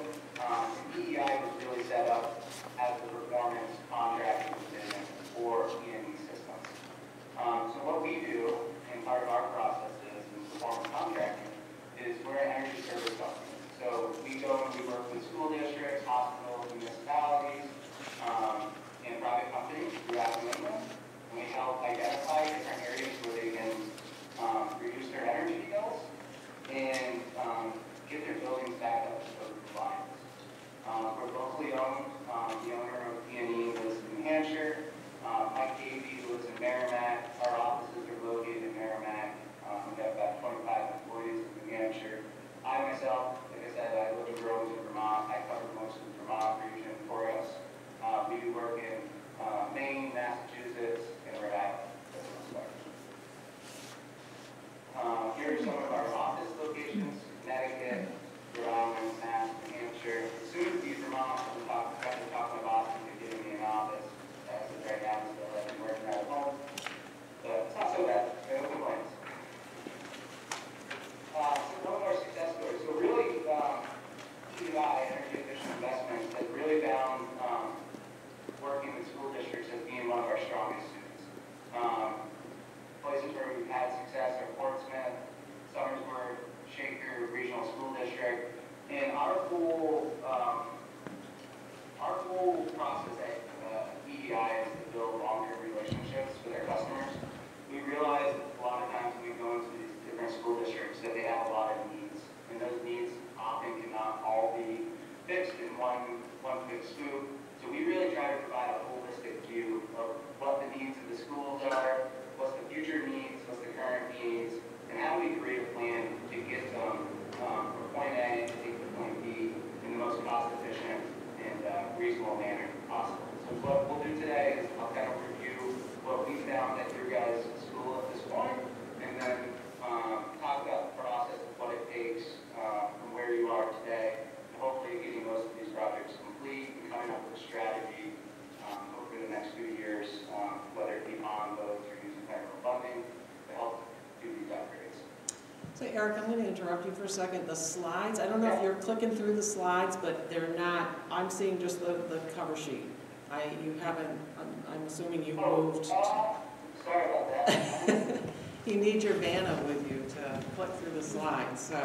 Um, EEI was really set up as the performance contracting division for EME systems. Eric, I'm going to interrupt you for a second. The slides, I don't know if you're clicking through the slides, but they're not, I'm seeing just the, the cover sheet. I, you haven't, I'm, I'm assuming you oh, moved. Uh, sorry about that. you need your banner with you to click through the slides, so.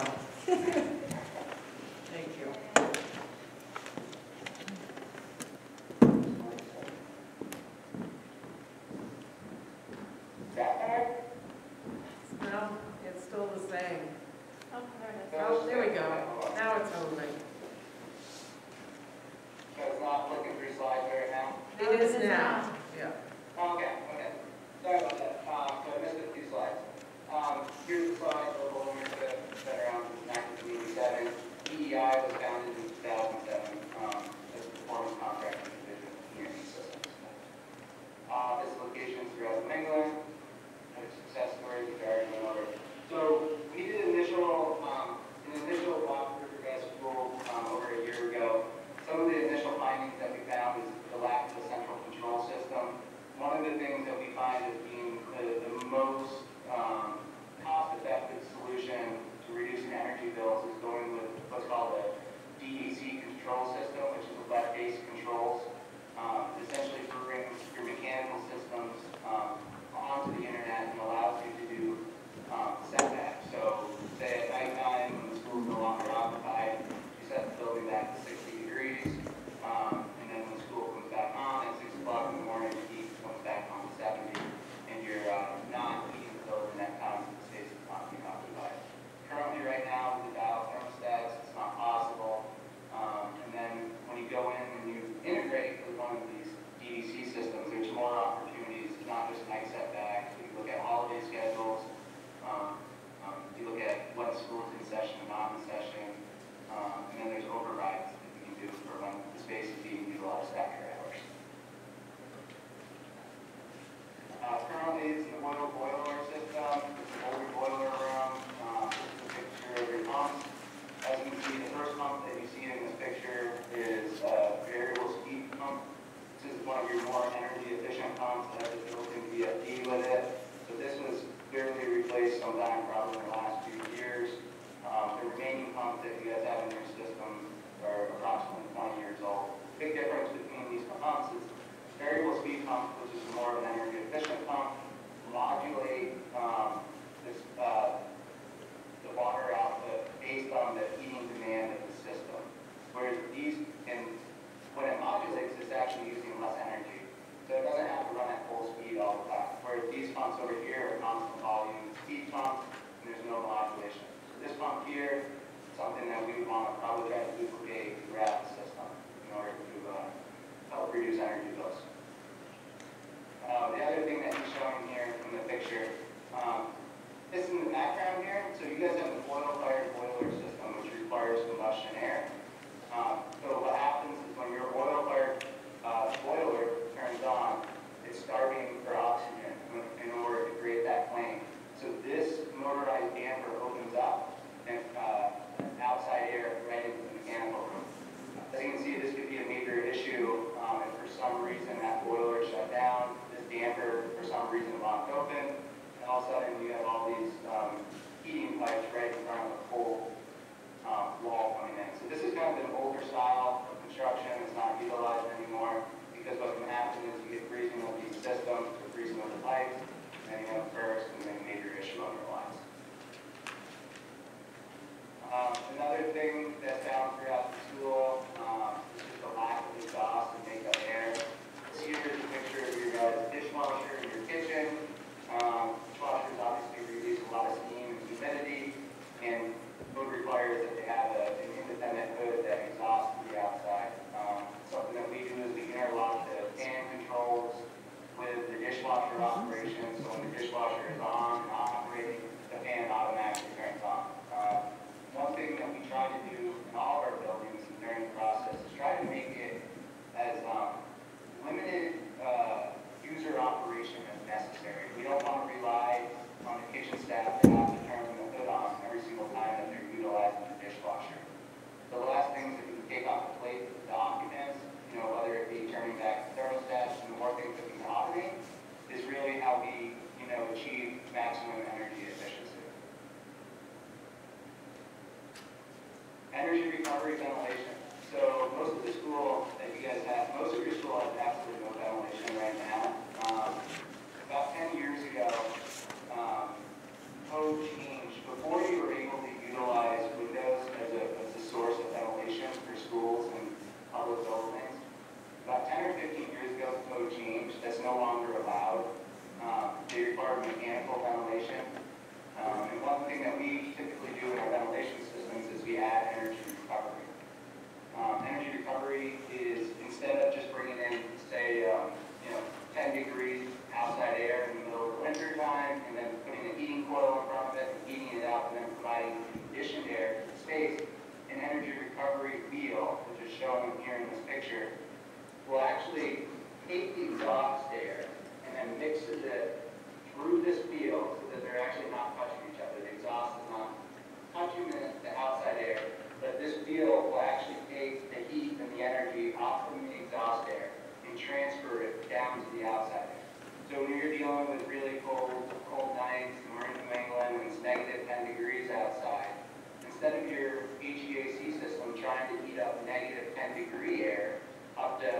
Instead of your HVAC system trying to heat up negative 10 degree air up to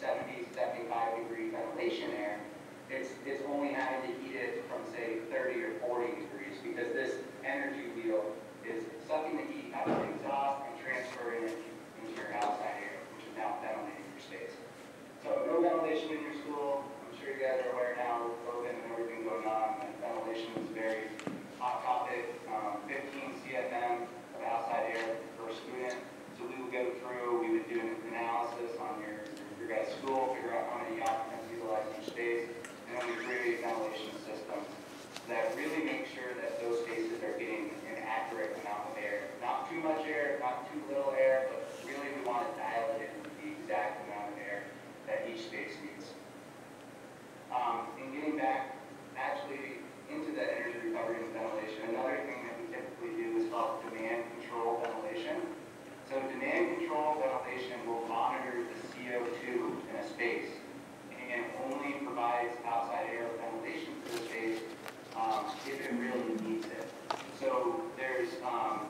70, 75 degree ventilation air, it's, it's only having to heat it from say 30 or 40 degrees because this energy wheel is sucking the heat out of the exhaust and transferring it into your outside air, which is now ventilating your space. So no ventilation in your school. I'm sure you guys are aware now with COVID and everything going on, that ventilation is very hot topic. Um, 15 CFM of outside air per student. So we would go through, we would do an analysis on your, your guys' school, figure out how many occupants utilize each space, and then we create a ventilation systems that really make sure that those spaces are getting an accurate amount of air. Not too much air, not too little air, but really we want to dial it in the exact amount of air that each space needs. Um, and getting back actually into the energy recovery and ventilation, another thing that called demand control ventilation. So demand control ventilation will monitor the CO2 in a space and only provides outside air ventilation to the space um, if it really needs it. So there's, um,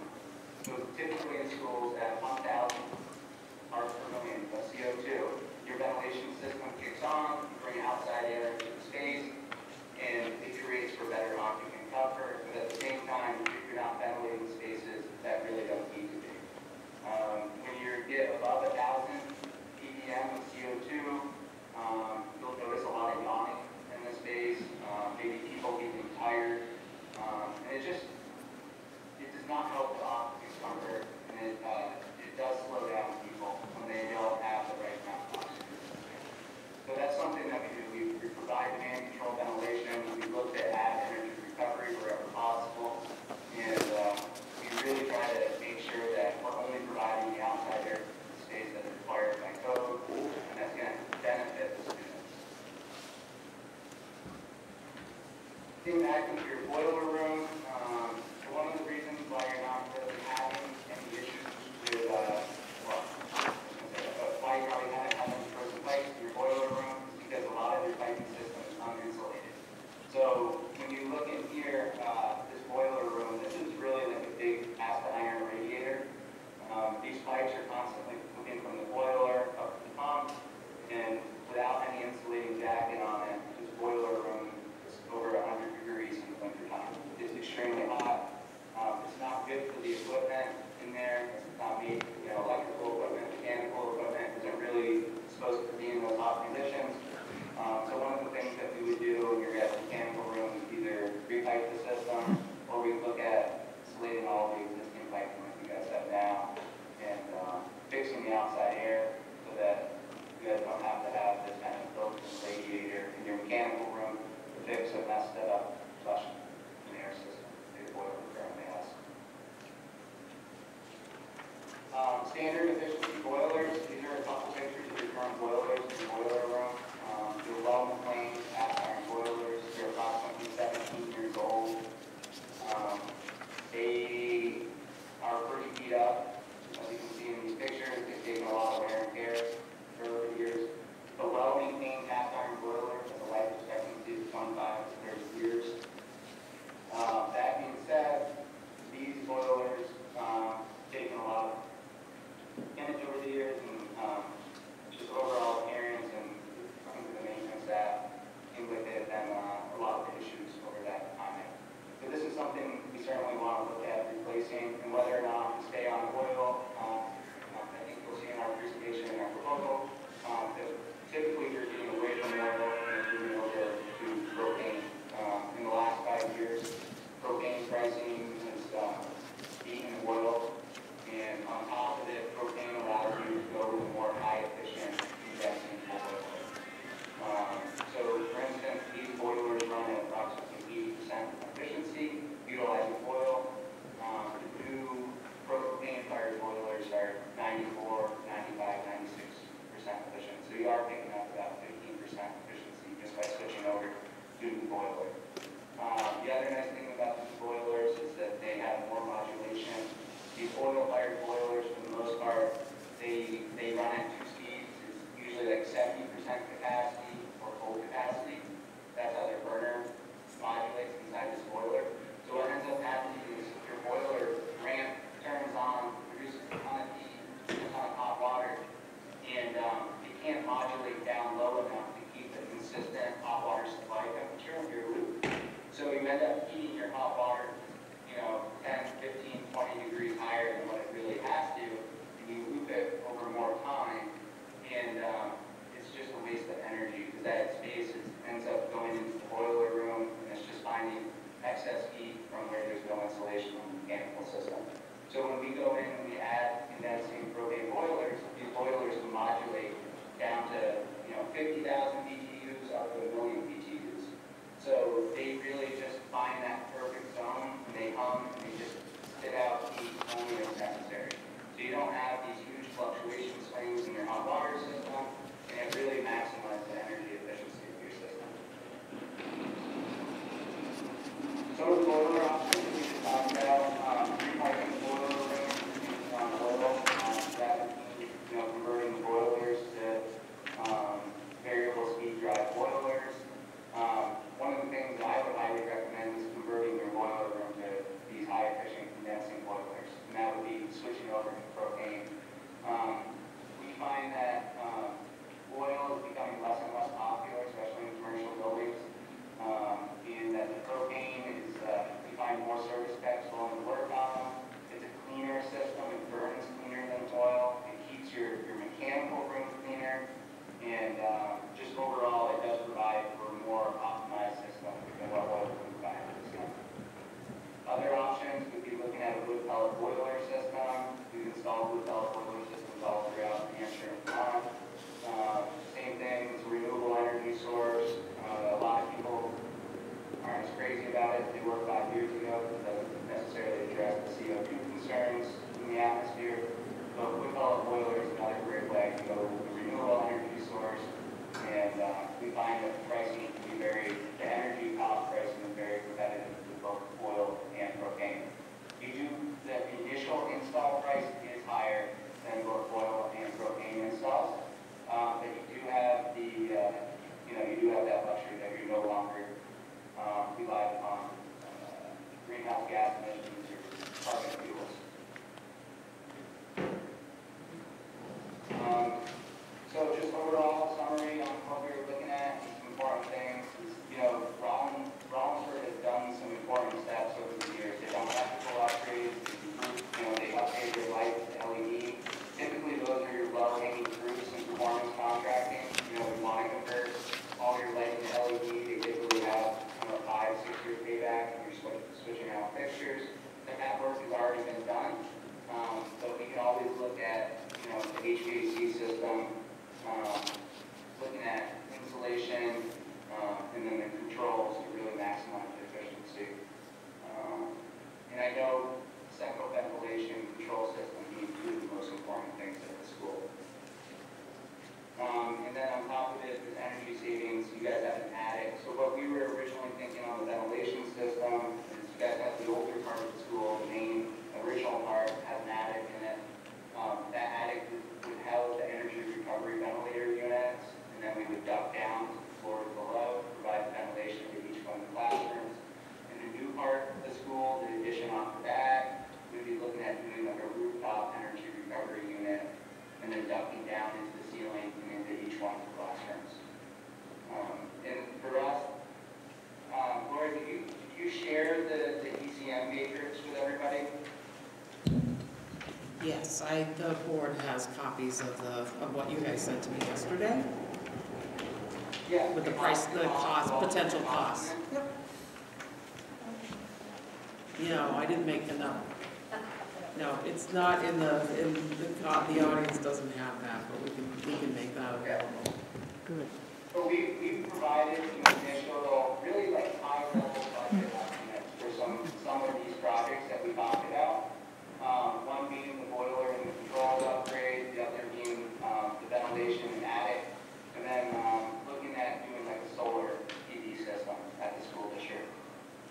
so typically in schools at 1,000 parts per million of CO2, your ventilation system kicks on, you bring outside air into the space, and it creates for better occupant comfort, but at the same time, you're not ventilating spaces that really don't need to be. Um, when you get above 1,000 ppm of CO2, um, you'll notice a lot of yawning in the space, um, maybe people getting tired. Um, and it just, it does not help the occupant comfort, and it, uh, it does slow down people when they don't have the right amount of oxygen. So that's something that we do. We, we provide demand control ventilation. We look to add energy recovery wherever possible. And, uh, we really try to make sure that we're only providing the outside air space that's required by code, and that's gonna benefit the students. Getting back into your boiler room, um, one of the reasons why you're not really having any issues with, uh, well, why you probably had any frozen pipes in your boiler room is because a lot of your piping system is uninsulated. So you look in here, uh, this boiler room, this is really like a big cast iron radiator. Um, these pipes are constantly moving from the boiler up to the pump, and without any insulating jacket on it, this boiler room is over 100 degrees in the wintertime. It's extremely hot. Um, it's not good for the equipment in there. It's not made, you know, electrical equipment, mechanical equipment isn't really supposed to be in those hot conditions. Um, so one of the things that we would do in your guys' mechanical room either repipe the system, or we look at insulating all the existing piping like you guys have now, and, um, fixing the outside air so that you guys don't have to have this kind of built-in radiator in your mechanical room to fix a messed up flush and air system the boiler currently has. Um, standard efficiency boilers, these are a couple pictures of your current boilers in the boiler room. Um, they're well maintained, cast iron 17 years old. Um, they are pretty beat up, as you can see in these pictures. They've taken a lot of wear and tear over the years. The well-maintained cast iron boiler has a life expectancy of 25 to 30 years. Uh, that being said, these boilers um, taken a lot of damage over the years and um, just overall appearance and coming to the maintenance that and with it, then uh, a lot of issues. So this is something we certainly want to look at replacing and whether or not we stay on oil. Um, I think you'll see in our presentation and our proposal um, that typically you're getting away from oil and moving over to propane. Uh, in the last five years, propane pricing has uh, you guys sent to me yesterday? Yeah. With the price, the cost, potential cost. Yep. You know, I didn't make enough. No, it's not in the, in the, uh, the audience doesn't have that, but we can, we can make that available. Good. So we, we provided, foundation and attic, and then um, looking at doing like a solar PV system at the school this year.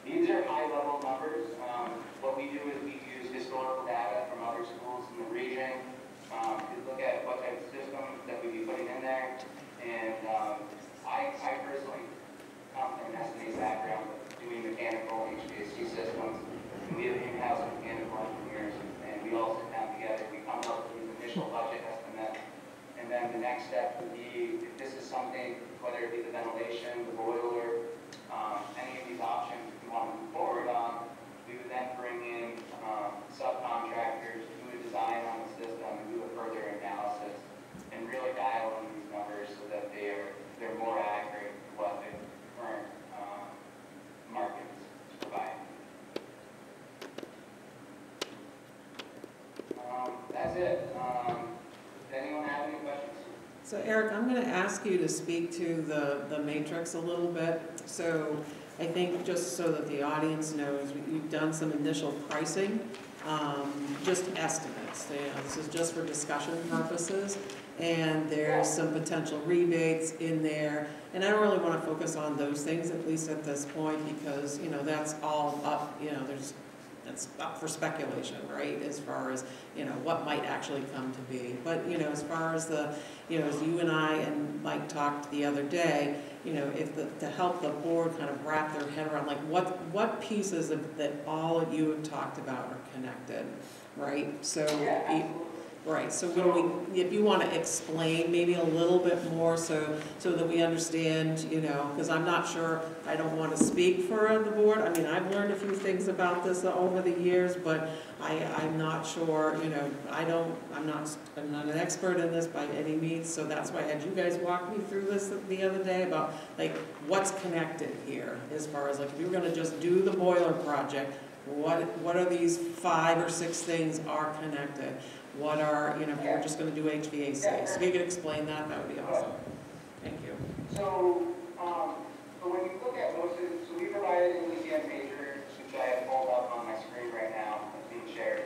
These are high-level numbers. Um, what we do is we use historical data from other schools in the region um, to look at what type of system that we'd be putting in there. And um, I, I personally come from an SME background doing mechanical HVAC systems. And we have in-house mechanical engineers, and we all sit down together. We come up with these initial budget estimates. And then the next step would be, if this is something, whether it be the ventilation, the boiler, um, any of these options we want to move forward on, we would then bring in um, subcontractors who would design on the system and do a further analysis and really dial in these numbers so that they are, they're more accurate to what the current um, markets provide. Um, that's it. Um, so Eric, I'm gonna ask you to speak to the, the matrix a little bit. So I think just so that the audience knows, you've done some initial pricing, um, just estimates. You know, This is just for discussion purposes. And there's some potential rebates in there. And I don't really wanna focus on those things, at least at this point, because, you know, that's all up, you know, there's, that's up for speculation, right? As far as, you know, what might actually come to be. But, you know, as far as the, you know, as you and I and Mike talked the other day, you know, if the, to help the board kind of wrap their head around, like, what, what pieces of, that all of you have talked about are connected, right? So, Yeah. Right, so when we, if you want to explain maybe a little bit more so, so that we understand, you know, because I'm not sure, I don't want to speak for the board. I mean, I've learned a few things about this over the years, but I, I'm not sure, you know, I don't, I'm not, I'm not an expert in this by any means, so that's why I had you guys walk me through this the other day about, like, what's connected here as far as, like, if you're going to just do the boiler project, what, what are these five or six things are connected? What are, you know, if you're just gonna do HVAC, so if you could explain that, that would be awesome. Thank you. So, um, so when you look at most of, so we provided an ECM matrix, which I have pulled up on my screen right now, it's being shared.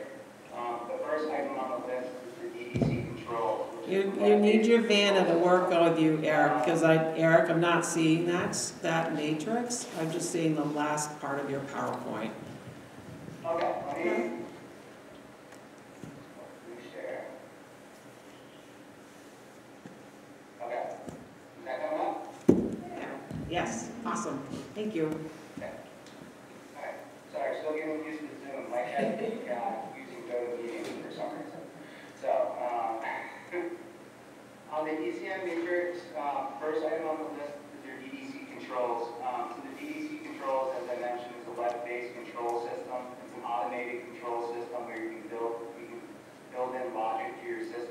Um, the first item on the list is the DDC controls. which You, you need your Vanna to work with you, Eric, because I, Eric, I'm not seeing that, that matrix. I'm just seeing the last part of your PowerPoint. Okay, let me. Let me share. Okay, is that coming up? Yes, awesome, thank you. Sorry, I'm still getting used to Zoom, like, I think, uh, using GoToMeeting for some reason. So, um, on the ECM matrix, um, first item on the list is your DDC controls. Um, so the DDC controls, as I mentioned, is a web-based control system. It's an automated control system where you can build, you can build in logic to your system.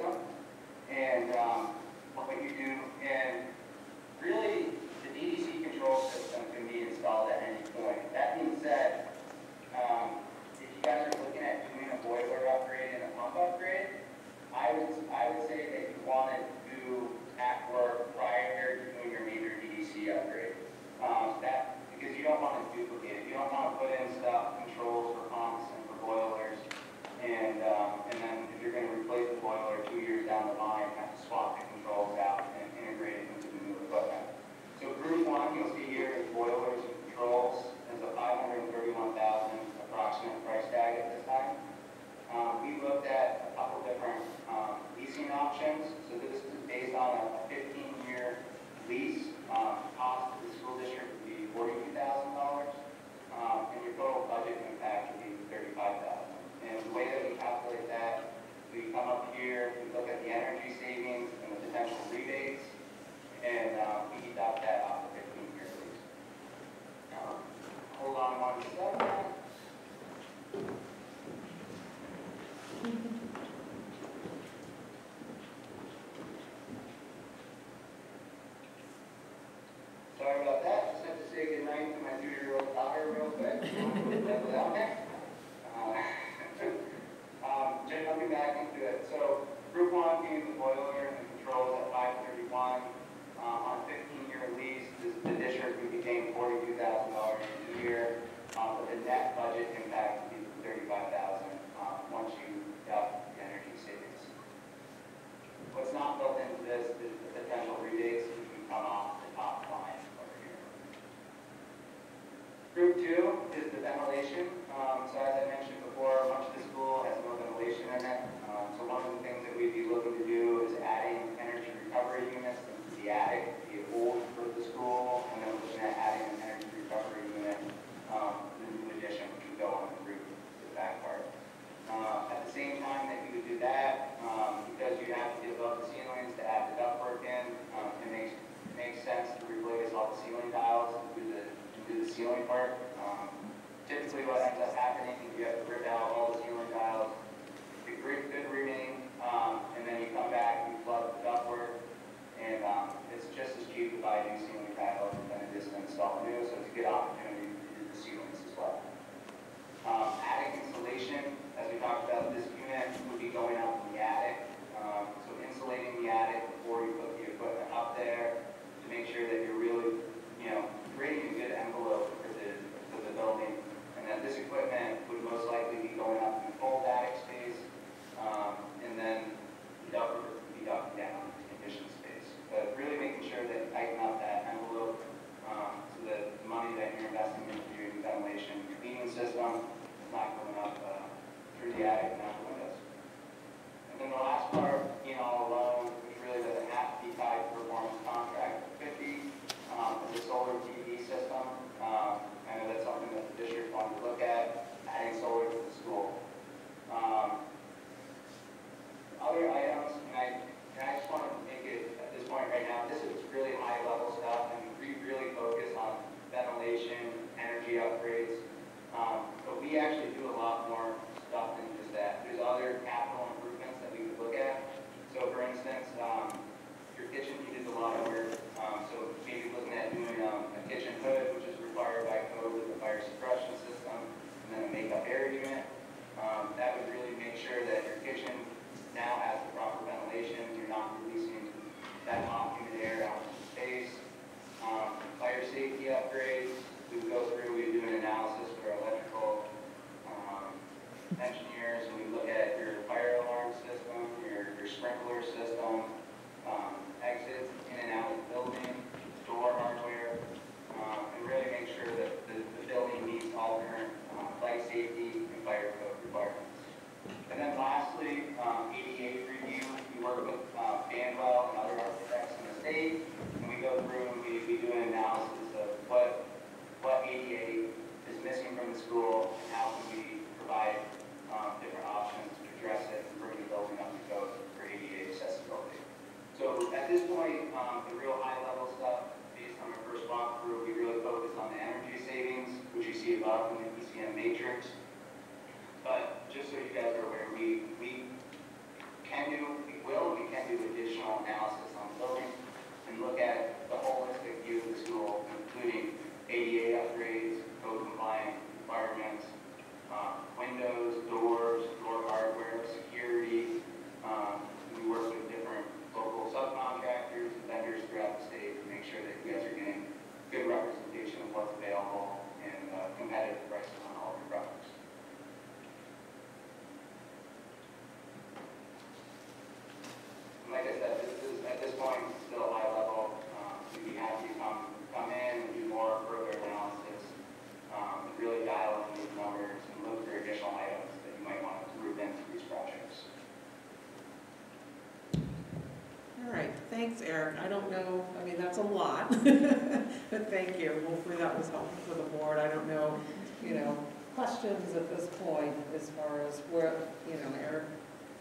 Thanks, I don't know, I mean, that's a lot, but thank you. Hopefully that was helpful for the board. I don't know, you know, questions at this point as far as where, you know, Eric,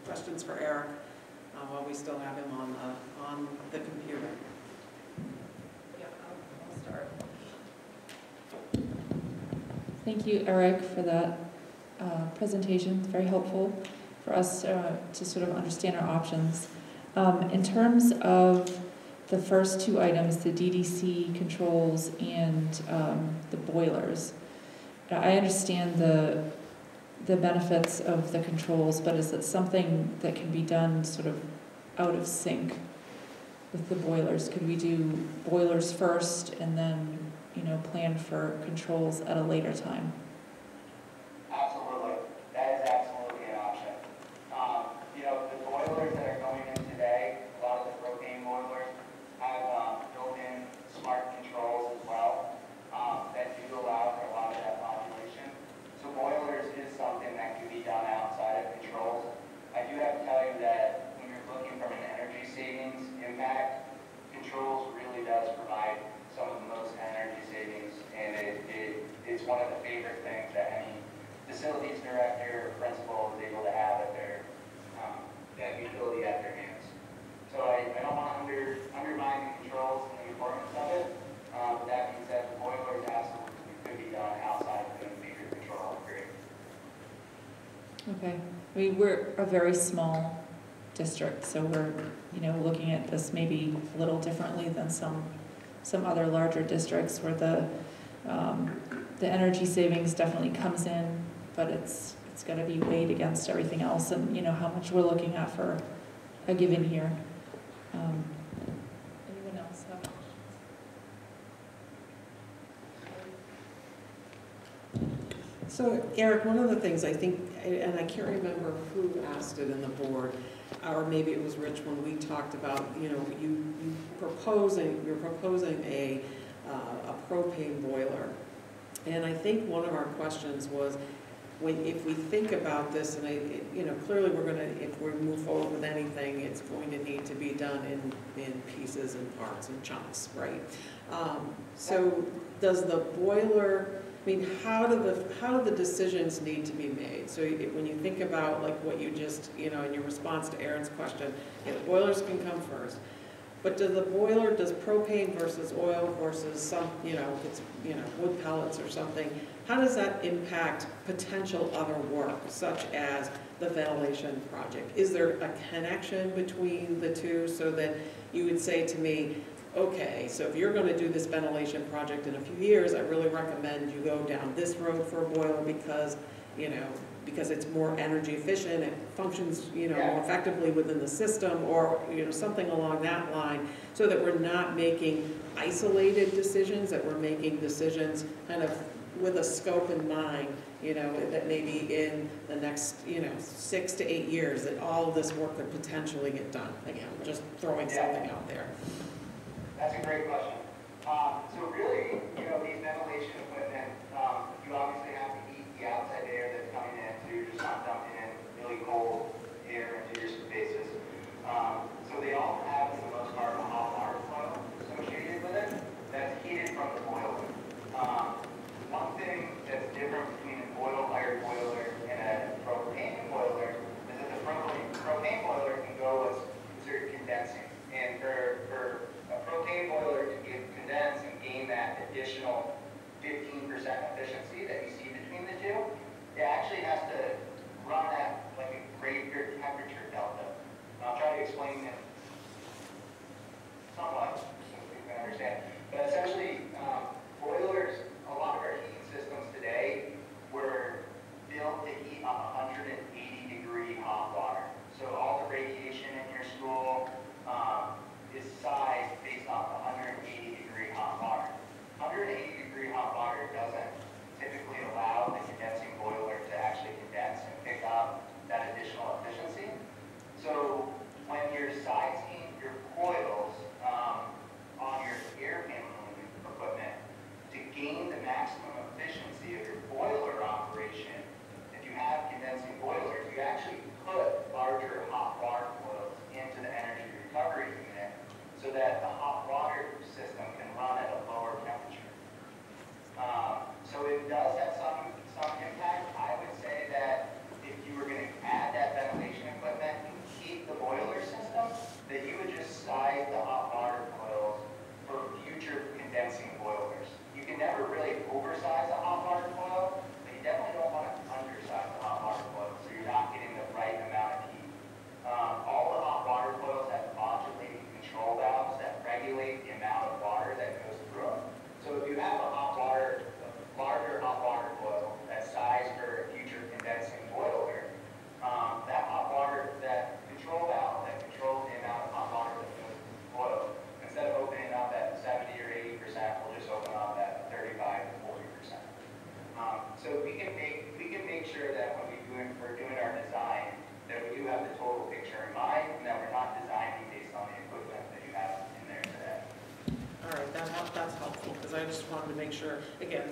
questions for Eric, uh, while we still have him on the, on the computer. Yeah, I'll, I'll start. Thank you, Eric, for that uh, presentation. It's very helpful for us uh, to sort of understand our options. Um, In terms of the first two items, the DDC controls and um, the boilers, I understand the, the benefits of the controls, but is it something that can be done sort of out of sync with the boilers? Could we do boilers first and then, you know, plan for controls at a later time? Absolutely. That is absolutely an option. Um, you know, the boilers that are going in today, a lot of the propane boilers have, um, built-in smart controls as well, um, that do allow for a lot of that population. So boilers is something that can be done outside of controls. I do have to tell you that when you're looking from an energy savings impact, controls really does provide some of the most energy savings, and it, it, it's one of the favorite things that any facilities director or principal is able to have at their, um, that utility at their hands. So I, I don't want to under, undermine the controls and the importance of it. Um, but that being said, the boilers absolutely could be done outside of the major control upgrade. Okay, I mean, we're a very small district, so we're, you know, looking at this maybe a little differently than some, some other larger districts where the, um, the energy savings definitely comes in, but it's, it's gotta be weighed against everything else and, you know, how much we're looking at for a given year. Um, Anyone else have questions? So Eric, one of the things I think, and I can't remember who asked it in the board, or maybe it was Rich when we talked about, you know, you, you proposing, you're proposing a, uh, a propane boiler. And I think one of our questions was, when, if we think about this, and I, you know, clearly we're gonna, if we move forward with anything, it's going to need to be done in, in pieces and parts and chunks, right? Um, So does the boiler, I mean, how do the, how do the decisions need to be made? So when you think about like what you just, you know, in your response to Aaron's question, you know, boilers can come first. But does the boiler, does propane versus oil versus some, you know, it's, you know, wood pellets or something, how does that impact potential other work, such as the ventilation project? Is there a connection between the two so that you would say to me, okay, so if you're gonna do this ventilation project in a few years, I really recommend you go down this road for a boiler because, you know, because it's more energy efficient, it functions, you know, more effectively within the system, or, you know, something along that line, so that we're not making isolated decisions, that we're making decisions kind of with a scope in mind, you know, that maybe in the next, you know, six to eight years, that all of this work could potentially get done. Again, just throwing something out there. That's a great question. Um, so really, you know, these ventilation equipment, um, you obviously have to heat the outside air that's coming in, so you're just not dumping in really cold air into your spaces. Um, so they all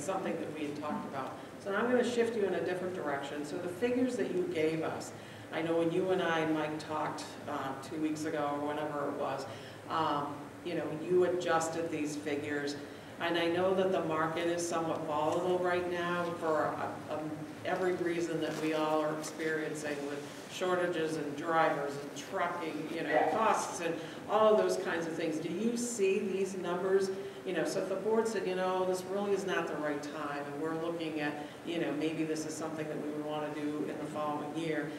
something that we had talked about. So now I'm gonna shift you in a different direction. So the figures that you gave us, I know when you and I, Mike, talked, uh, two weeks ago, or whenever it was, um, you know, you adjusted these figures, and I know that the market is somewhat volatile right now for, uh, um, every reason that we all are experiencing with shortages and drivers and trucking, you know, costs and all of those kinds of things. Do you see these numbers? You know, so if the board said, you know, this really is not the right time, and we're looking at, you know, maybe this is something that we would want to do in the following year,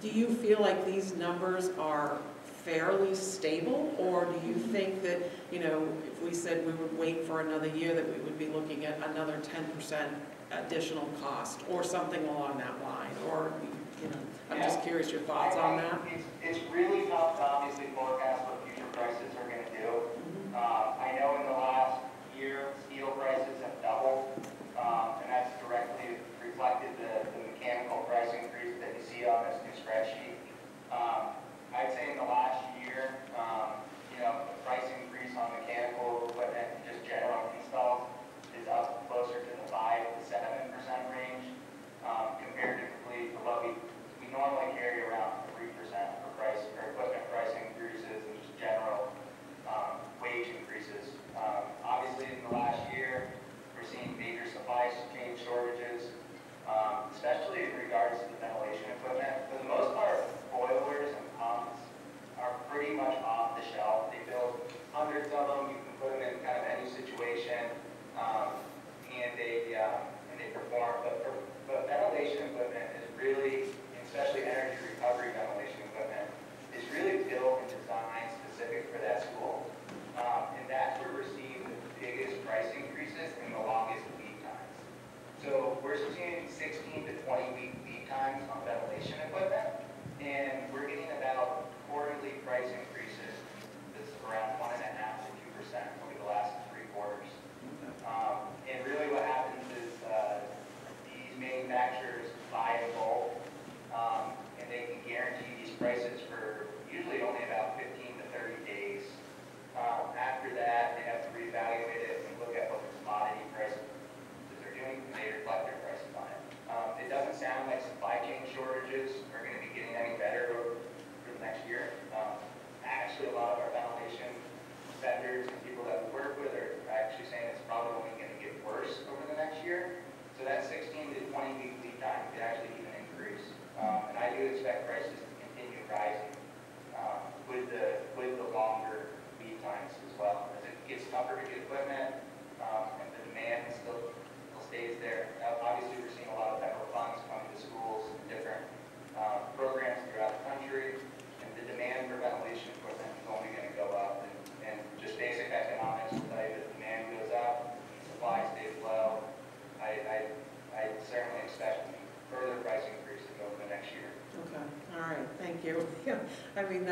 do you feel like these numbers are fairly stable, or do you think that, you know, if we said we would wait for another year, that we would be looking at another ten percent additional cost, or something along that line, or, you know, I'm just curious your thoughts on that? It's, it's really tough to obviously forecast what future prices are gonna do. Uh, I know in the last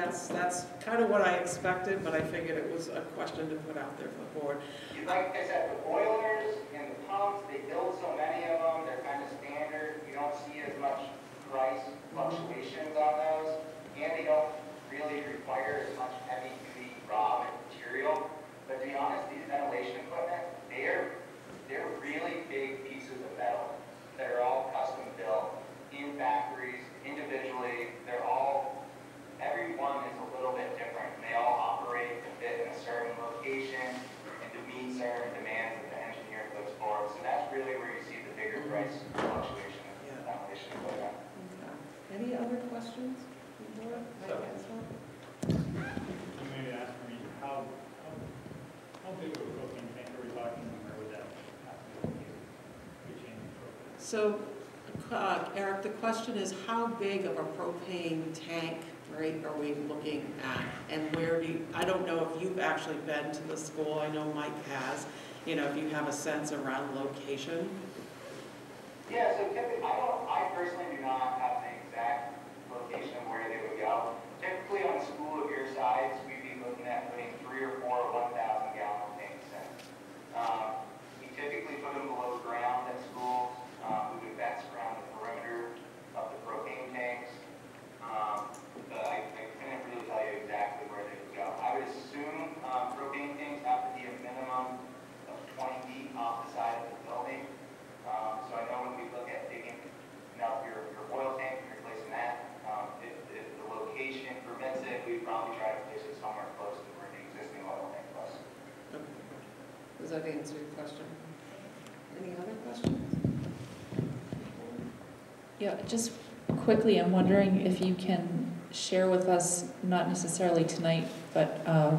that's, that's kind of what I expected, but I figured it was a question to put out there for the board. Like I said, the boilers and the pumps, they build so many of them, they're kind of standard. You don't see as much price fluctuations on those, and they don't really require as much heavy-duty raw material. But to be honest, these ventilation equipment, they're, they're really big pieces of metal that are all custom built in factories, individually. They're all, every one is a little bit different. They all operate to fit in a certain location and to meet certain demands that the engineer puts forward. So that's really where you see the bigger price fluctuation of Yeah. ventilation equipment. Okay. Any other questions? from the board? So- You may ask me, how, how, how big of a propane tank are we talking, and where would that have to be located? We change the propane. So, uh, Eric, the question is, how big of a propane tank, right, are we looking at? And where do you, I don't know if you've actually been to the school, I know Mike has, you know, if you have a sense around location? Yeah, so typically, I don't, I personally do not have the exact location of where they would go. Typically, on a school of your size, we'd be looking at putting three or four one thousand gallon tanks in. Um, we typically put them below ground at schools, um, we would vents around the perimeter of the propane tanks. Um, but I, I couldn't really tell you exactly where they would go. I would assume, um, propane tanks have to be a minimum of twenty feet off the side of the building. Um, so I know when we look at digging, you your, your oil tank, and replacing that, um, if, if the location permits it, we'd probably try to place it somewhere close to where the existing oil tank was. Does that answer your question? Any other questions? Yeah, just quickly, I'm wondering if you can share with us, not necessarily tonight, but uh,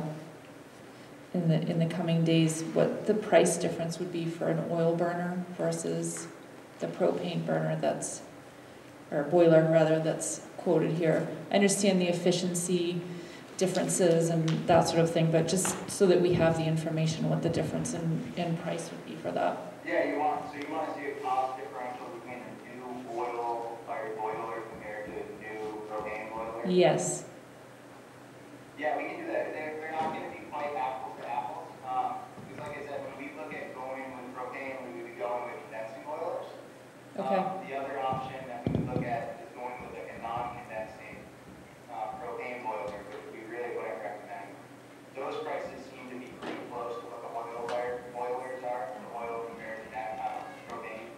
in the, in the coming days, what the price difference would be for an oil burner versus the propane burner that's, or boiler rather, that's quoted here. I understand the efficiency differences and that sort of thing, but just so that we have the information, what the difference in, in price would be for that. Yeah, you want, so you want to see Yes, Yeah, we can do that. They're, they're not gonna be quite apples to apples. Um, because like I said, when we look at going with propane, we would be going with condensing boilers. okay, Um, The other option that we would look at is going with like a non-condensing, uh, propane boiler, which we really wouldn't recommend. Those prices seem to be pretty close to what the oil fire boilers are, the oil compared to that, uh, propane.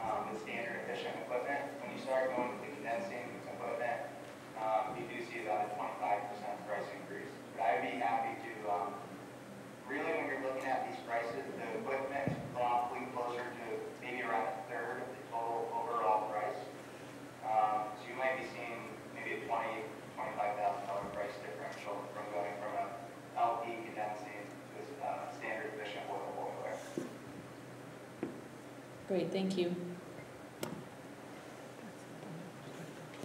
Um, the standard efficient equipment, when you start going with the condensing equipment, um, you do see about a twenty-five percent price increase. But I'd be happy to, um, really when you're looking at these prices, the equipment is probably closer to maybe around a third of the total overall price. Um, so you might be seeing maybe a twenty, twenty-five thousand dollar price differential from going from a LP Great, thank you.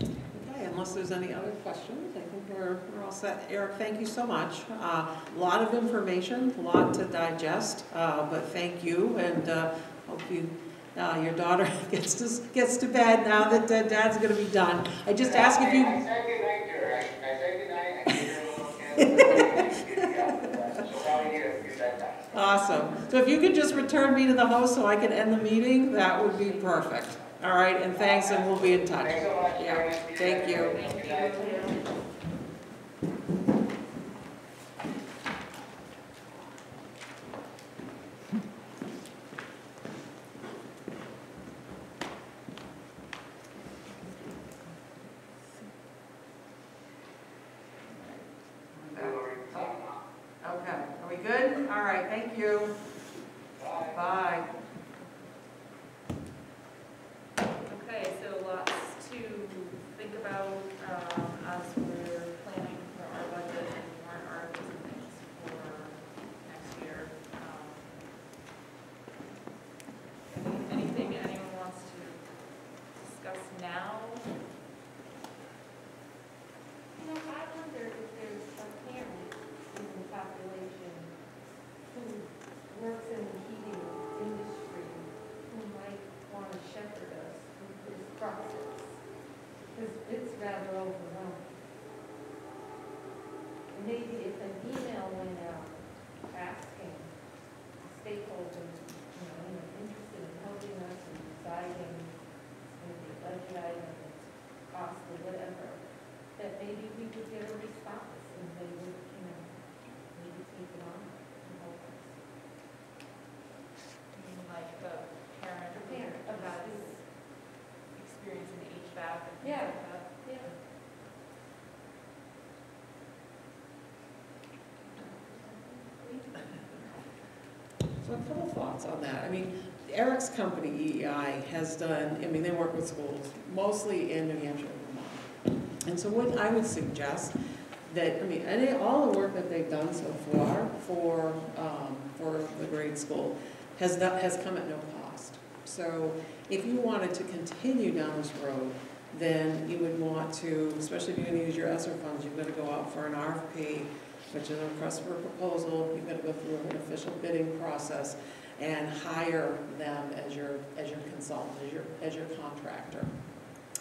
Okay, unless there's any other questions, I think we're, we're all set. Eric, thank you so much. A lot of information, a lot to digest, uh, but thank you, and uh, hope you, uh, your daughter gets to, gets to bed now that uh, dad's gonna be done. I just ask if I- you, awesome. So if you could just return me to the host so I can end the meeting, that would be perfect. All right, and thanks, and we'll be in touch. Thanks so much. Yeah, thank you. Good night. Okay, are we good? All right, thank you. Bye. Bye. Okay, so lots to think about, um, as we're planning for our budget and warrant articles and things for next year. Um, any- Anything anyone wants to discuss now? You know, I wonder if there's a parent in the population who works in the heating industry who might want to shepherd us through this process, because it's rather overwhelming. And Maybe if an email went out asking stakeholders, you know, you know, interested in helping us in deciding, it's going to be a budget item, it's cost or whatever, that maybe we could get a response and they would, you know, maybe take it on and help us. I mean, like the parent The parent who of the has student. experience in HVAC and things Yeah. like that. Yeah. So a couple thoughts on that. I mean, Eric's company, EEI, has done, I mean, they work with schools, mostly in New Hampshire and Vermont. And so what I would suggest that, I mean, any, all the work that they've done so far for, um, for the grade school has not, has come at no cost. So if you wanted to continue down this road, then you would want to, especially if you're gonna use your ESSER funds, you're gonna go out for an RFP, which is a request for a proposal, you're gonna go through an official bidding process and hire them as your, as your consultant, as your, as your contractor.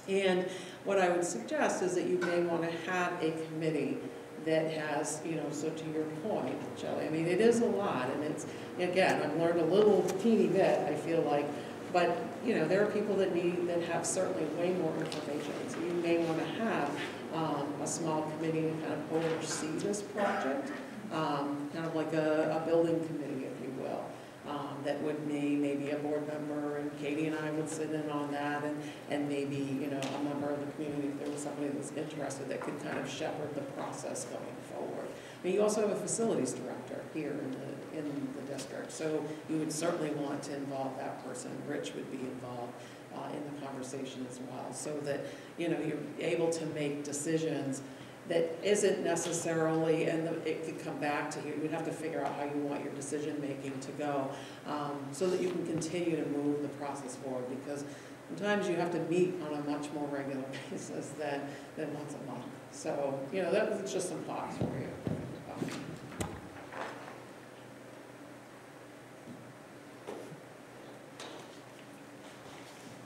And what I would suggest is that you may want to have a committee that has, you know, so to your point, Shelley, I mean, it is a lot, and it's, again, I've learned a little teeny bit, I feel like, but, you know, there are people that need, that have certainly way more information, so you may want to have um, a small committee to kind of oversee this project, um, kind of like a, a building committee, if you will, um, that would be maybe a board member, and Katie and I would sit in on that, and, and maybe, you know, a member of the community, if there was somebody that's interested, that could kind of shepherd the process going forward. Mean, you also have a facilities director here in the, in the district, so you would certainly want to involve that person. Rich would be involved uh, in the conversation as well, so that, you know, you're able to make decisions that isn't necessarily, and the- it could come back to you, you'd have to figure out how you want your decision-making to go, um, so that you can continue to move the process forward, because sometimes you have to meet on a much more regular basis than, than once a month. So, you know, that was just some thoughts for you.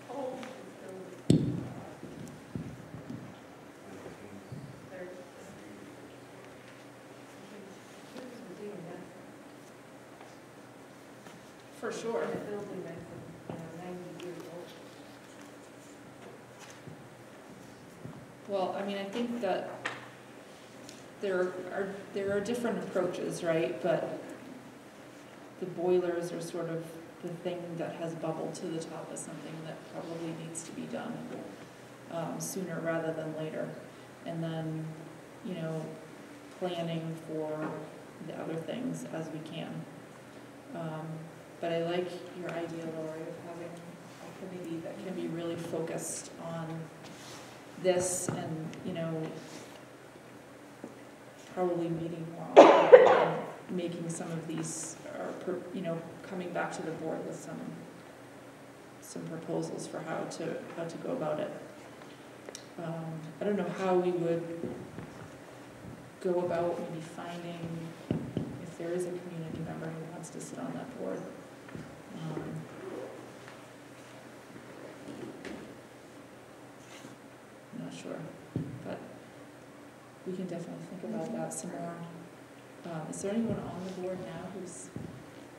Cold is still, they're, this is the deal, that's, For sure. a building that's, you know, ninety years old. Well, I mean, I think that there are, there are different approaches, right? But the boilers are sort of the thing that has bubbled to the top as something that probably needs to be done um, sooner rather than later. And then, you know, planning for the other things as we can. Um, But I like your idea, Lori, of having a committee that can be really focused on this and, you know, probably meeting more and making some of these, or, you know, coming back to the board with some some proposals for how to, how to go about it. Um, I don't know how we would go about maybe finding, if there is a community member who wants to sit on that board. Um, I'm not sure, but we can definitely think about that some more. Um, is there anyone on the board now who's,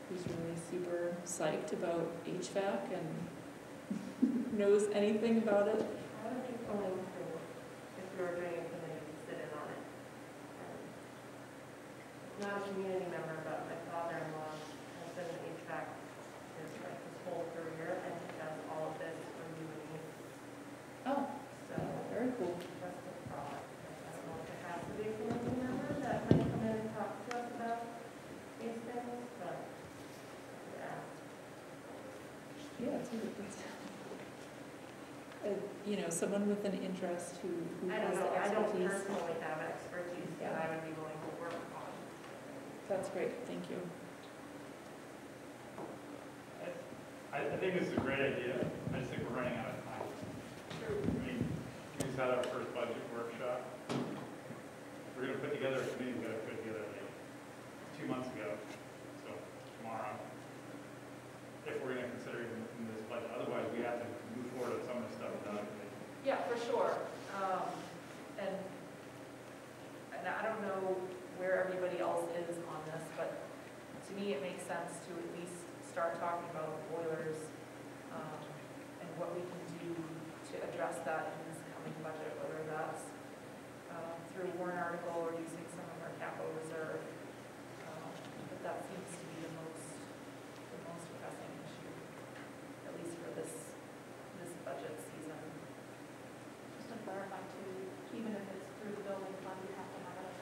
who's really super psyched about HVAC and knows anything about it? I would willing to, if were doing sit in on it. Um, Not a community member, but my father-in-law has been in HVAC his, like, his whole career, and he does all of this for you and me. Oh, So, very cool. that's the thought. I don't know if it has to be a community member that might come in and talk to us about these things, but, yeah. Yeah, it's really good. Uh, You know, someone with an interest who, who I don't has know, the I don't expertise. personally have expertise that I would be willing to work on. That's great, thank you. I, I think this is a great idea, I just think we're running out of time. I mean, we just had our first budget workshop. We're gonna put together a committee, we gotta put together like two months ago, so tomorrow. If we're gonna consider it in in this budget, otherwise we have to move forward with some of the stuff without it. Yeah, for sure. Um, And, and I don't know where everybody else is on this, but to me, it makes sense to at least start talking about boilers um, and what we can do to address that in this coming budget, whether that's um, through a warrant article or using some of our capital reserve. Um, But that seems to be the most, the most pressing issue, at least for this, this budget season. Just to clarify too, even if it's through the building fund, you have to have it.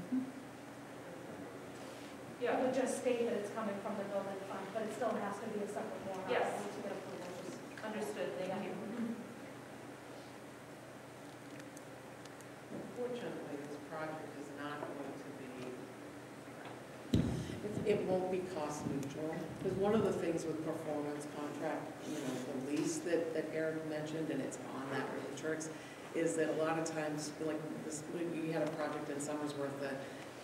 Mm-hmm. It would just state that it's coming from the building fund, but it still has to be a separate warrant. Yes. article To get approval, just. Understood, thank you. Unfortunately, this project is not going to be, it- it won't be cost neutral. Because one of the things with performance contract, you know, the lease that, that Eric mentioned, and it's on that matrix, is that a lot of times, like this, we had a project in Somersworth that,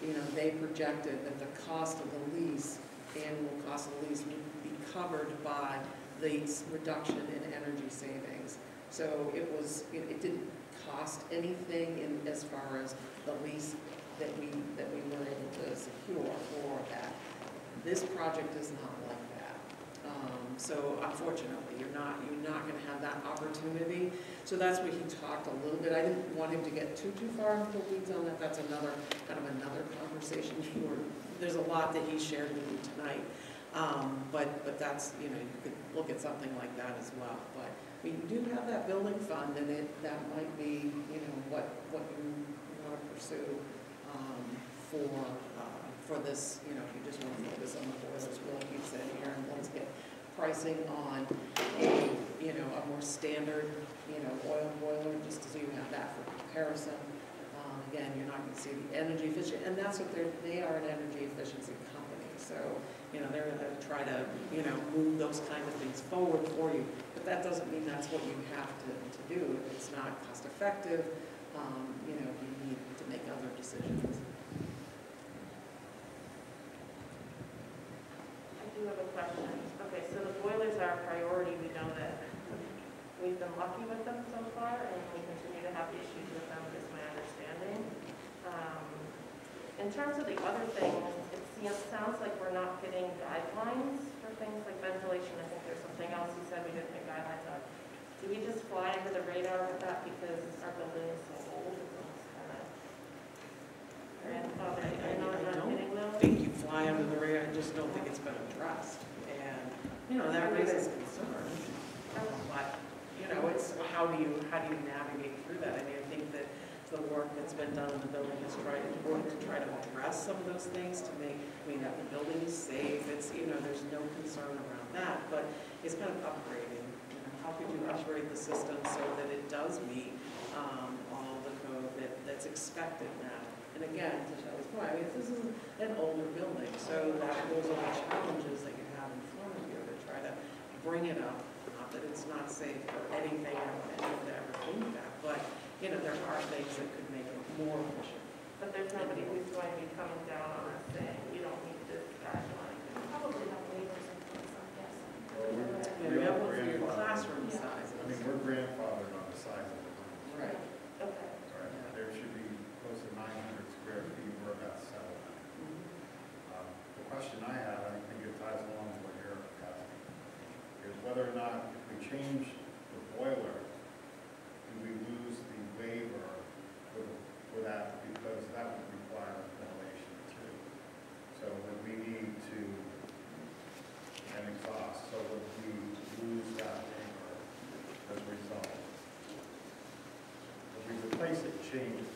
you know, they projected that the cost of the lease, annual cost of the lease would be covered by the reduction in energy savings. So it was, it, it didn't cost anything in, as far as the lease that we, that we were able to secure for that. This project is not like so unfortunately, you're not, you're not gonna have that opportunity. So that's what he talked a little bit, I didn't want him to get too, too far into the weeds on that, that's another, kind of another conversation. Were- There's a lot that he shared with you tonight. Um, but, but that's, you know, you could look at something like that as well. But we do have that building fund, and it, that might be, you know, what, what you want to pursue, um, for, uh, for this, you know, if you just want to focus on the boilers, we'll keep sitting here and let's get pricing on a, you know, a more standard, you know, oil boiler, just so you have that for comparison. Um, again, you're not gonna see the energy efficient, and that's what they're, they are an energy efficiency company, so, you know, they're gonna try to, you know, move those kind of things forward for you, but that doesn't mean that's what you have to, to do. If it's not cost effective, um, you know, you need to make other decisions. I do have a question. Okay, so the boilers are a priority, we know that. We've been lucky with them so far, and we continue to have issues with them, is my understanding. Um, In terms of the other things, it seems, sounds like we're not getting guidelines for things like ventilation. I think there's something else you said we didn't get guidelines on. Do we just fly under the radar with that because our building is so old? It's almost kind of grandfathered. I know I'm not hitting I those. think you fly under the radar, I just don't think it's been addressed, and, you know, that raises concern. But, you know, it's, how do you, how do you navigate through that? I mean, I think that the work that's been done in the building has tried, worked to try to address some of those things to make, I mean, that the building is safe, it's, you know, there's no concern around that, but it's kind of upgrading. You know, How could you upgrade the system so that it does meet, um, all the code that, that's expected now? And again, to Shelley's point, I mean, this is an older building, so that those are the challenges that you have in front of you to try to bring it up that it's not safe for anything or anyone to ever think that, but, you know, there are things that could make it more efficient. But there's nobody who's going to be coming down on us saying, you don't need this guideline. Probably have waivers in place, I'm guessing. Well, we- Yeah, we have one for your classroom Yeah. sizes. I mean, we're grandfathered on the size of the rooms. Right. Okay. Right, there should be close to nine hundred square feet, we're about seven. Um, The question I have, I think it ties along with what you're asking, is whether or not if we change the boiler, do we lose the waiver for, for that, because that would require ventilation too. So would we need to, and exhaust, so would we lose that waiver as a result? If we replace it, change it,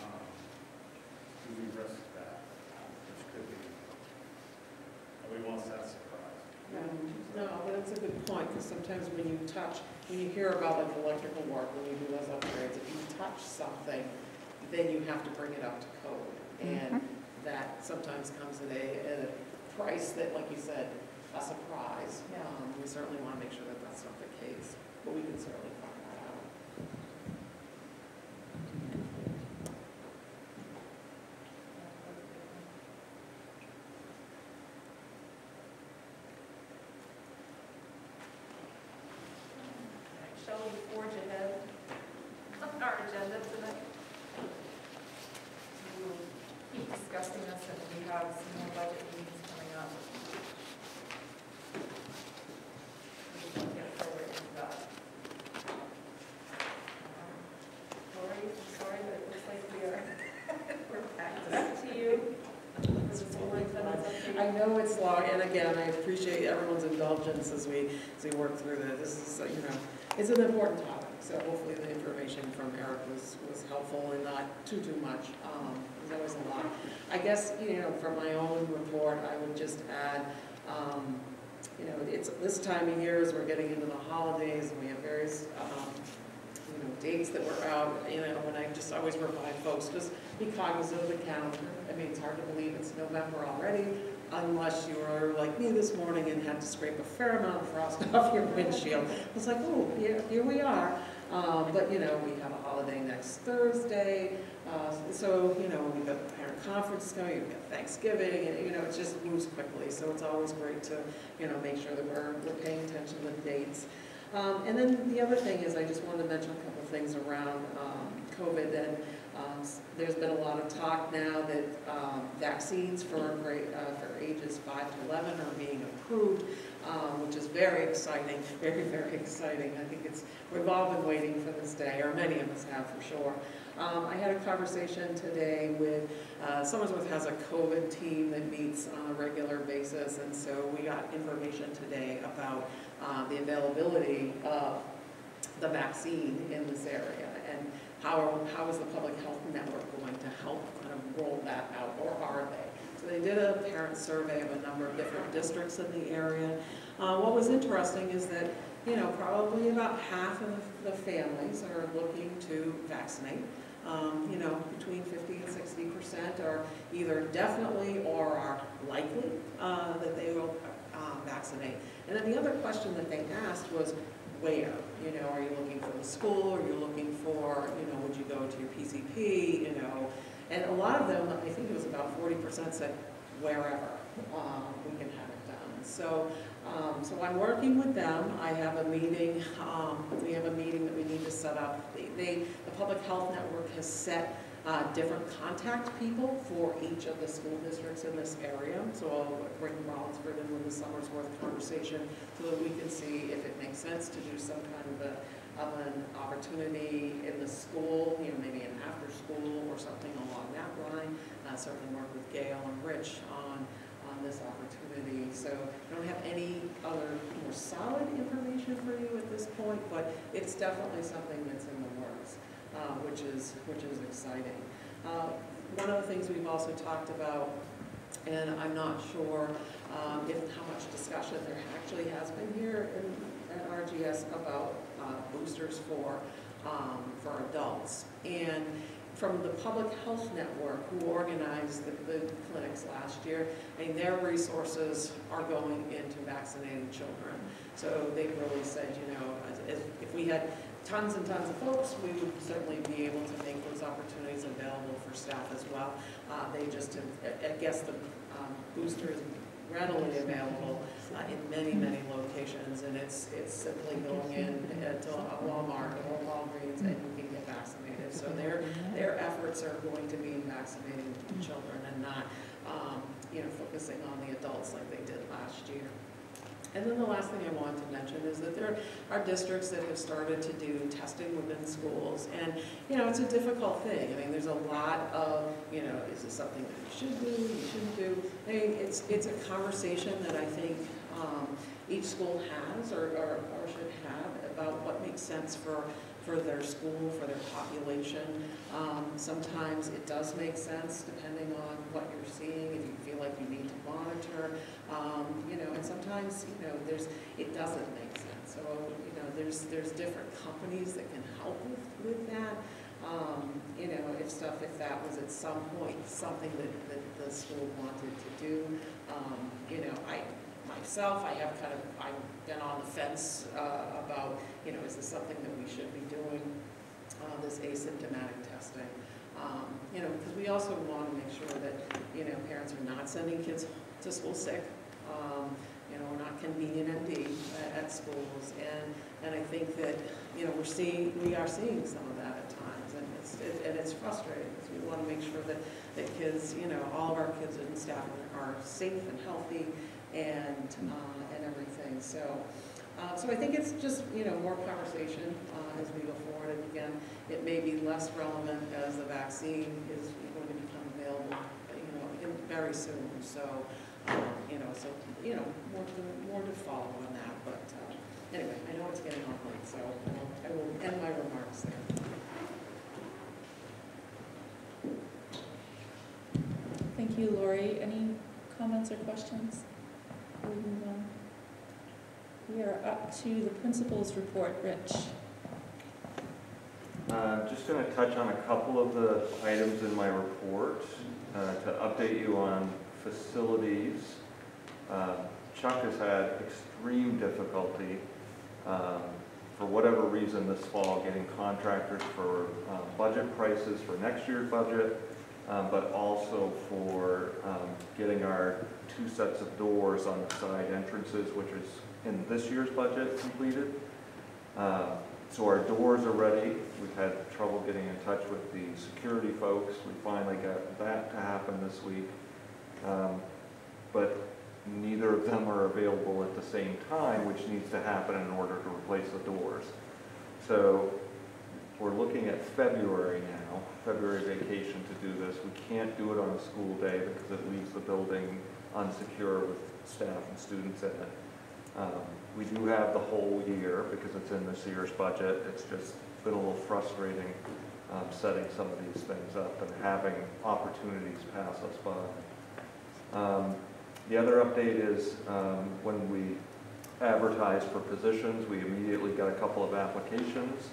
um, do we risk that, which could be, nobody wants that surprise. It's a good point, because sometimes when you touch, when you hear about like electrical work, when you do those upgrades, if you touch something, then you have to bring it up to code. And that sometimes comes at a, at a price that, like you said, a surprise. Yeah. Um, We certainly want to make sure that that's not the case, but we can certainly find that out. Shall we forge ahead on our agenda tonight? We will keep discussing this and we have some more budget meetings coming up. We just want to get forward into that. Um, Lori, I'm sorry, but it looks like we are, we're back to you. This is superintendent's update. I know it's long, and again, I appreciate everyone's indulgence as we, as we work through this. This is, you know, it's an important topic, so hopefully the information from Eric was, was helpful and not too, too much. Um, There's always a lot. I guess, you know, for my own report, I would just add, um, you know, it's this time of year as we're getting into the holidays, and we have various, um, you know, dates that we're out, you know, and I just always remind folks, just be cognizant of the calendar. I mean, it's hard to believe it's November already, unless you were like me this morning and had to scrape a fair amount of frost off your windshield. It's like, oh, here, here we are. Um, but, you know, we have a holiday next Thursday, uh, so, you know, we've got the parent conference coming, we've got Thanksgiving, and, you know, it just moves quickly. So it's always great to, you know, make sure that we're, we're paying attention to the dates. Um, and then the other thing is, I just wanted to mention a couple things around, um, COVID, and, um, there's been a lot of talk now that, um, vaccines for uh, for ages five to eleven are being approved, um, which is very exciting, very, very exciting. I think it's, we've all been waiting for this day, or many of us have for sure. Um, I had a conversation today with, uh, Somersworth has a COVID team that meets on a regular basis, and so we got information today about, uh, the availability of the vaccine in this area, how, how is the public health network going to help kind of roll that out, or are they? So they did a parent survey of a number of different districts in the area. Uh, what was interesting is that, you know, probably about half of the families are looking to vaccinate. Um, you know, between fifty and sixty percent are either definitely or are likely, uh, that they will, uh, vaccinate. And then the other question that they asked was, where? You know, are you looking for the school, are you looking for, you know, would you go to your PCP, you know? And a lot of them, I think it was about forty percent said, wherever, um, we can have it done. So, um, so I'm working with them, I have a meeting, um, we have a meeting that we need to set up. They- They, the Public Health Network has set, uh, different contact people for each of the school districts in this area. So I'll bring Rollinsford in with the Somersworth conversation so that we can see if it makes sense to do some kind of a, of an opportunity in the school, you know, maybe an after-school or something along that line. Uh, certainly work with Gail and Rich on, this opportunity. So I don't have any other more solid information for you at this point, but it's definitely something that's in uh, which is, which is exciting. Uh, One of the things we've also talked about, and I'm not sure um, if, how much discussion there actually has been here in, at RGS about uh, boosters for, um, for adults. And from the Public Health Network, who organized the, the clinics last year, mean, their resources are going into vaccinating children. So they really said, you know, if we had tons and tons of folks, we would certainly be able to make those opportunities available for staff as well. Uh, they just, I guess the um, booster is readily available uh, in many, many locations, and it's, it's simply going in uh, to a Walmart or Walgreens and you can get vaccinated. So their, their efforts are going to be vaccinating children and not, um, you know, focusing on the adults like they did last year. And then the last thing I want to mention is that there are districts that have started to do testing within schools. And, you know, it's a difficult thing. I mean, there's a lot of, you know, is this something that you should do, you shouldn't do? I mean, it's, it's a conversation that I think um, each school has or, or or should have about what makes sense for, for their school, for their population. Um, Sometimes it does make sense depending on what you're seeing, if you feel like you need to monitor. Um, You know, and sometimes, you know, there's, it doesn't make sense. So, you know, there's, there's different companies that can help with, with that. Um, You know, if stuff, if that was at some point something that, that the school wanted to do. Um, You know, I, myself, I have kind of, I've been on the fence uh, about, you know, is this something that we should be doing, uh, this asymptomatic testing? Um, You know, because we also want to make sure that, you know, parents are not sending kids to school sick. Um, You know, we're not ConvenientMD at- at schools. And, and I think that, you know, we're seeing, we are seeing some of that at times. And it's, it- and it's frustrating because we want to make sure that, that kids, you know, all of our kids and staff are safe and healthy and, uh, and everything. So, uh, so I think it's just, you know, more conversation uh, as we go forward. And again, it may be less relevant as the vaccine is going to become available, you know, very soon. So, um, you know, so, you know, more to, more to follow on that. But uh, anyway, I know it's getting on late, so I will end my remarks there. Thank you, Lori. Any comments or questions? We move on? We are up to the principal's report. Rich? I'm just going to touch on a couple of the items in my report uh, to update you on facilities. Uh, Chuck has had extreme difficulty, um, for whatever reason this fall, getting contractors for uh, budget prices for next year's budget, um, but also for um, getting our two sets of doors on the side entrances, which is in this year's budget completed. Uh, So our doors are ready. We've had trouble getting in touch with the security folks. We finally got that to happen this week. Um, But neither of them are available at the same time, which needs to happen in order to replace the doors. So we're looking at February now, February vacation to do this. We can't do it on a school day because it leaves the building unsecure with staff and students in it. Um, We do have the whole year because it's in this year's budget. It's just been a little frustrating um, setting some of these things up and having opportunities pass us by. Um, The other update is um, when we advertised for positions, we immediately got a couple of applications.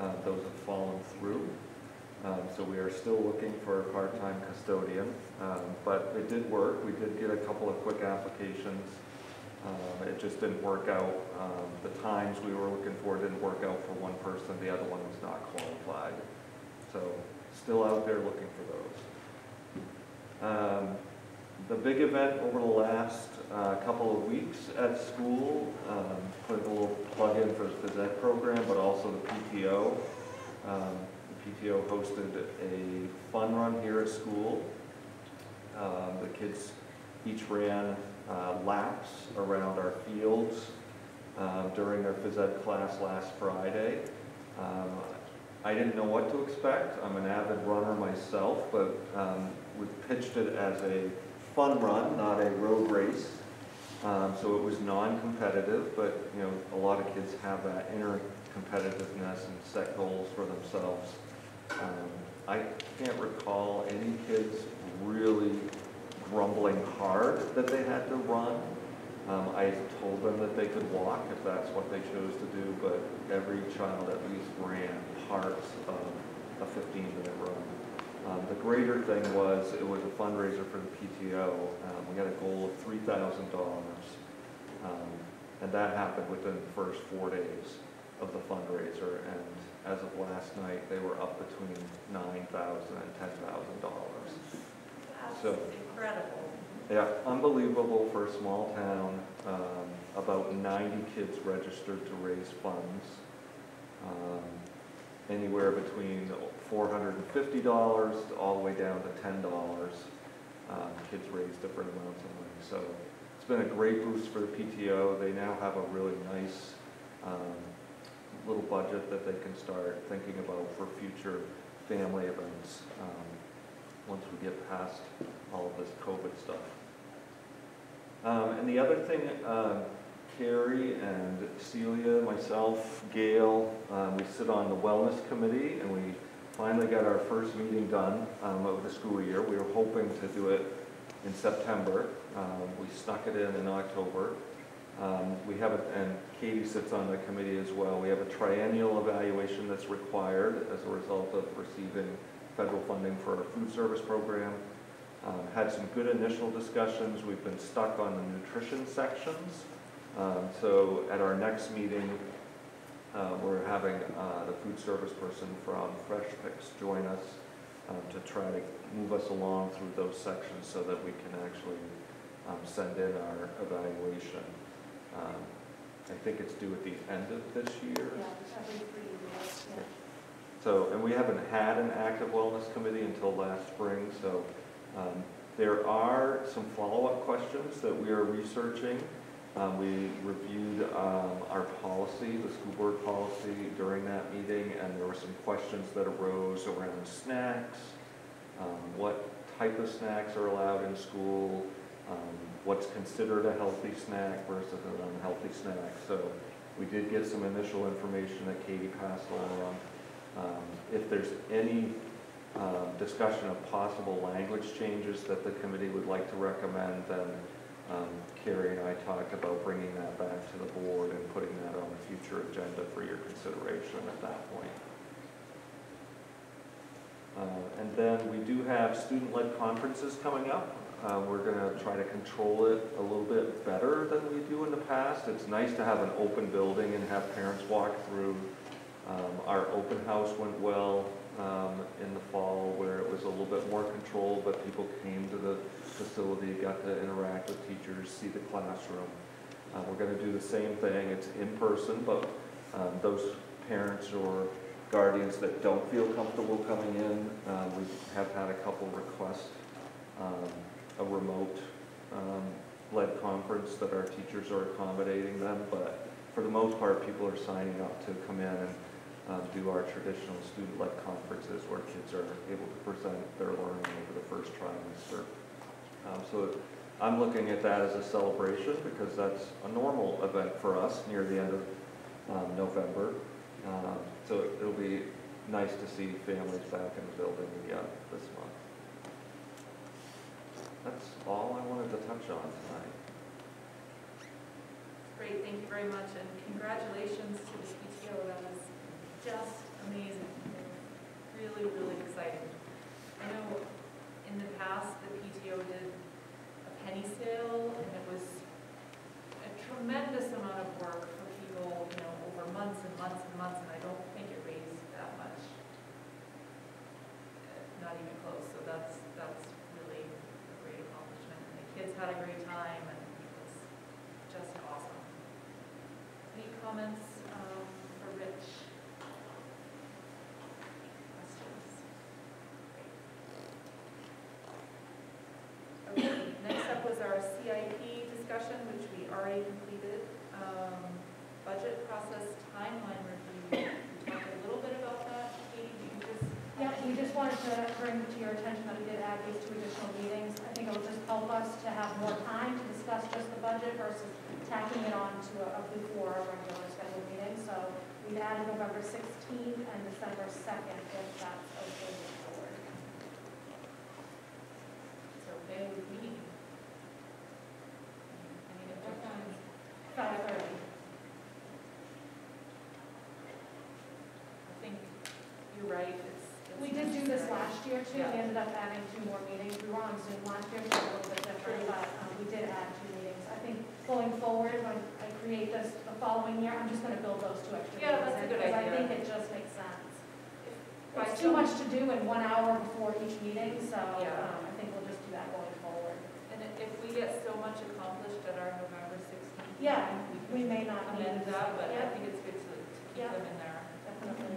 Uh, Those have fallen through. Um, So we are still looking for a part-time custodian, Um, but it did work. We did get a couple of quick applications. Um, It just didn't work out. Um, The times we were looking for didn't work out for one person, the other one was not qualified. So still out there looking for those. Um, The big event over the last uh, couple of weeks at school, um, put a little plug in for the phys ed program, but also the PTO. Um, PTO hosted a fun run here at school. Um, The kids each ran uh, laps around our fields uh, during their phys ed class last Friday. Um, I didn't know what to expect. I'm an avid runner myself, but um, we pitched it as a fun run, not a road race. Um, So it was non-competitive, but, you know, a lot of kids have that inner competitiveness and set goals for themselves. Um, I can't recall any kids really grumbling hard that they had to run. Um, I told them that they could walk if that's what they chose to do, but every child at least ran parts of a 15-minute run. Um, The greater thing was, it was a fundraiser for the PTO. Um, We had a goal of three thousand dollars. Um, And that happened within the first four days of the fundraiser. And as of last night, they were up between nine thousand and ten thousand dollars. That's So- incredible. Yeah, unbelievable for a small town. Um, About 90 kids registered to raise funds. Um, Anywhere between $450 all the way down to $10. Um, Kids raise different amounts of money. So it's been a great boost for the PTO. They now have a really nice um, little budget that they can start thinking about for future family events um, once we get past all of this COVID stuff. Um, and the other thing, um, Carrie and Celia, myself, Gail, um, we sit on the wellness committee and we finally got our first meeting done, um, of the school year. We were hoping to do it in September. Um, we snuck it in in October. Um, we have, a- and Katie sits on the committee as well. We have a triennial evaluation that's required as a result of receiving federal funding for our food service program. Um, Had some good initial discussions. We've been stuck on the nutrition sections. Um, So at our next meeting, uh, we're having uh, the food service person from Fresh Picks join us um, to try to move us along through those sections so that we can actually um, send in our evaluation. Um, I think it's due at the end of this year. Yeah, every three years, yeah. So, and we haven't had an active wellness committee until last spring, so um, there are some follow-up questions that we are researching. Um, We reviewed um, our policy, the school board policy during that meeting, and there were some questions that arose around snacks, um, what type of snacks are allowed in school, um, what's considered a healthy snack versus an unhealthy snack. So we did get some initial information that Katie passed along. Um, If there's any um, discussion of possible language changes that the committee would like to recommend, then um, Carrie and I talked about bringing that back to the board and putting that on the future agenda for your consideration at that point. Uh, And then we do have student-led conferences coming up. Uh, We're going to try to control it a little bit better than we do in the past. It's nice to have an open building and have parents walk through. Um, Our open house went well um, in the fall where it was a little bit more controlled, but people came to the facility, got to interact with teachers, see the classroom. Uh, We're going to do the same thing. It's in person, but um, those parents or guardians that don't feel comfortable coming in, uh, we have had a couple requests um, a remote um, led conference that our teachers are accommodating them, but for the most part, people are signing up to come in and um, do our traditional student-led conferences where kids are able to present their learning over the first trimester. Um, So I'm looking at that as a celebration because that's a normal event for us near the end of um, November. Um, So it'll be nice to see families back in the building again this. That's all I wanted to touch on tonight. Great, thank you very much, and congratulations to the PTO, that was just amazing. Really, really exciting. I know in the past, the PTO did a penny sale, and it was a tremendous amount of work for people, you know, over months and months and months, and I don't think it raised that much. Not even close, so that's, that's really a great accomplishment, had a great time, and it was just awesome. Any comments um, for Rich? Questions? Okay, next up was our CIP discussion, which we already completed. Um, Budget process timeline review, we talked a little bit about that. Katie, do you just? Yeah, we just wanted to bring to your attention that we did add these two additional meetings. I think it will just help us to have more time to discuss just the budget versus tacking it on to a a before a regular scheduled meeting. So we've added November 16th and December 2nd, if that's okay with the board. It's okay with me. Any objections? 5:30. I think you're right, it's. it's We did did do this last year too, Yeah. we ended up adding two more meetings, we were on Zoom last year, so a little bit different, but, um, we did add two meetings. I think going forward, when I create this the following year, I'm just gonna build those two extra Yeah, meetings that's a good Because I think it just makes sense. By It's too much to do in one hour before each meeting, so, Yeah. um, I think we'll just do that going forward. And if- if we get so much accomplished at our November sixteenth. Yeah, We may not need. amend that, but I think it's good to, to keep Yeah. them in there. Definitely.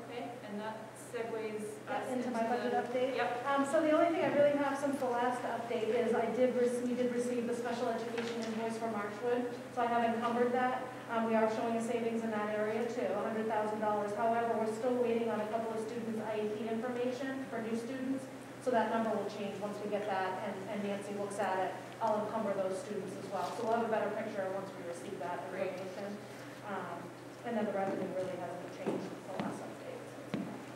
Okay, and that segues us into my budget the- update. Yep, Um, so the only thing I really have since the last update is I did, we did receive the special education invoice for Marshwood, so I have encumbered that. Um, we are showing a savings in that area too, hundred thousand dollars. However, we're still waiting on a couple of students' IEP information for new students, so that number will change once we get that and, and Nancy looks at it. I'll encumber those students as well, so we'll have a better picture once we receive that information. Um, and then the revenue really hasn't changed since the last update. so it's okay.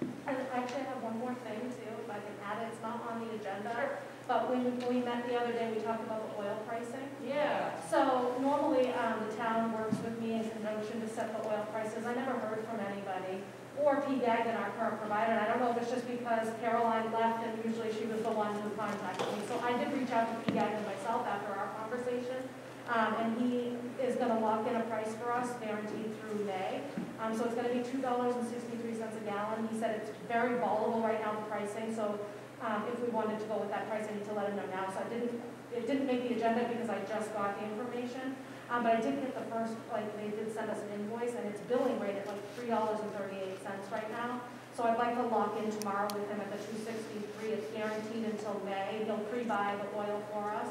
And I actually have one more thing too, if I can add it, it's not on the agenda, Sure. but when we met the other day, we talked about the oil pricing. yeah. So normally, um, the town works with me in conjunction to set the oil prices. I never heard from anybody, or P. Gagnon, our current provider, and I don't know if it's just because Caroline left and usually she was the one who contacted me. So I did reach out to P. Gagnon myself after our conversation, um, and he is gonna lock in a price for us guaranteed through May. Um, so it's be two dollars and sixty-three cents a gallon. He said it's very volatile right now, the pricing, so, um, if we wanted to go with that price, I need to let him know now. So I didn't, it didn't make the agenda because I just got the information. Um, but I did get the first, like, they did send us an invoice and it's billing rate at like three dollars and thirty-eight cents right now. So I'd like to lock in tomorrow with him at the two sixty-three. It's guaranteed until May. He'll pre-buy the oil for us.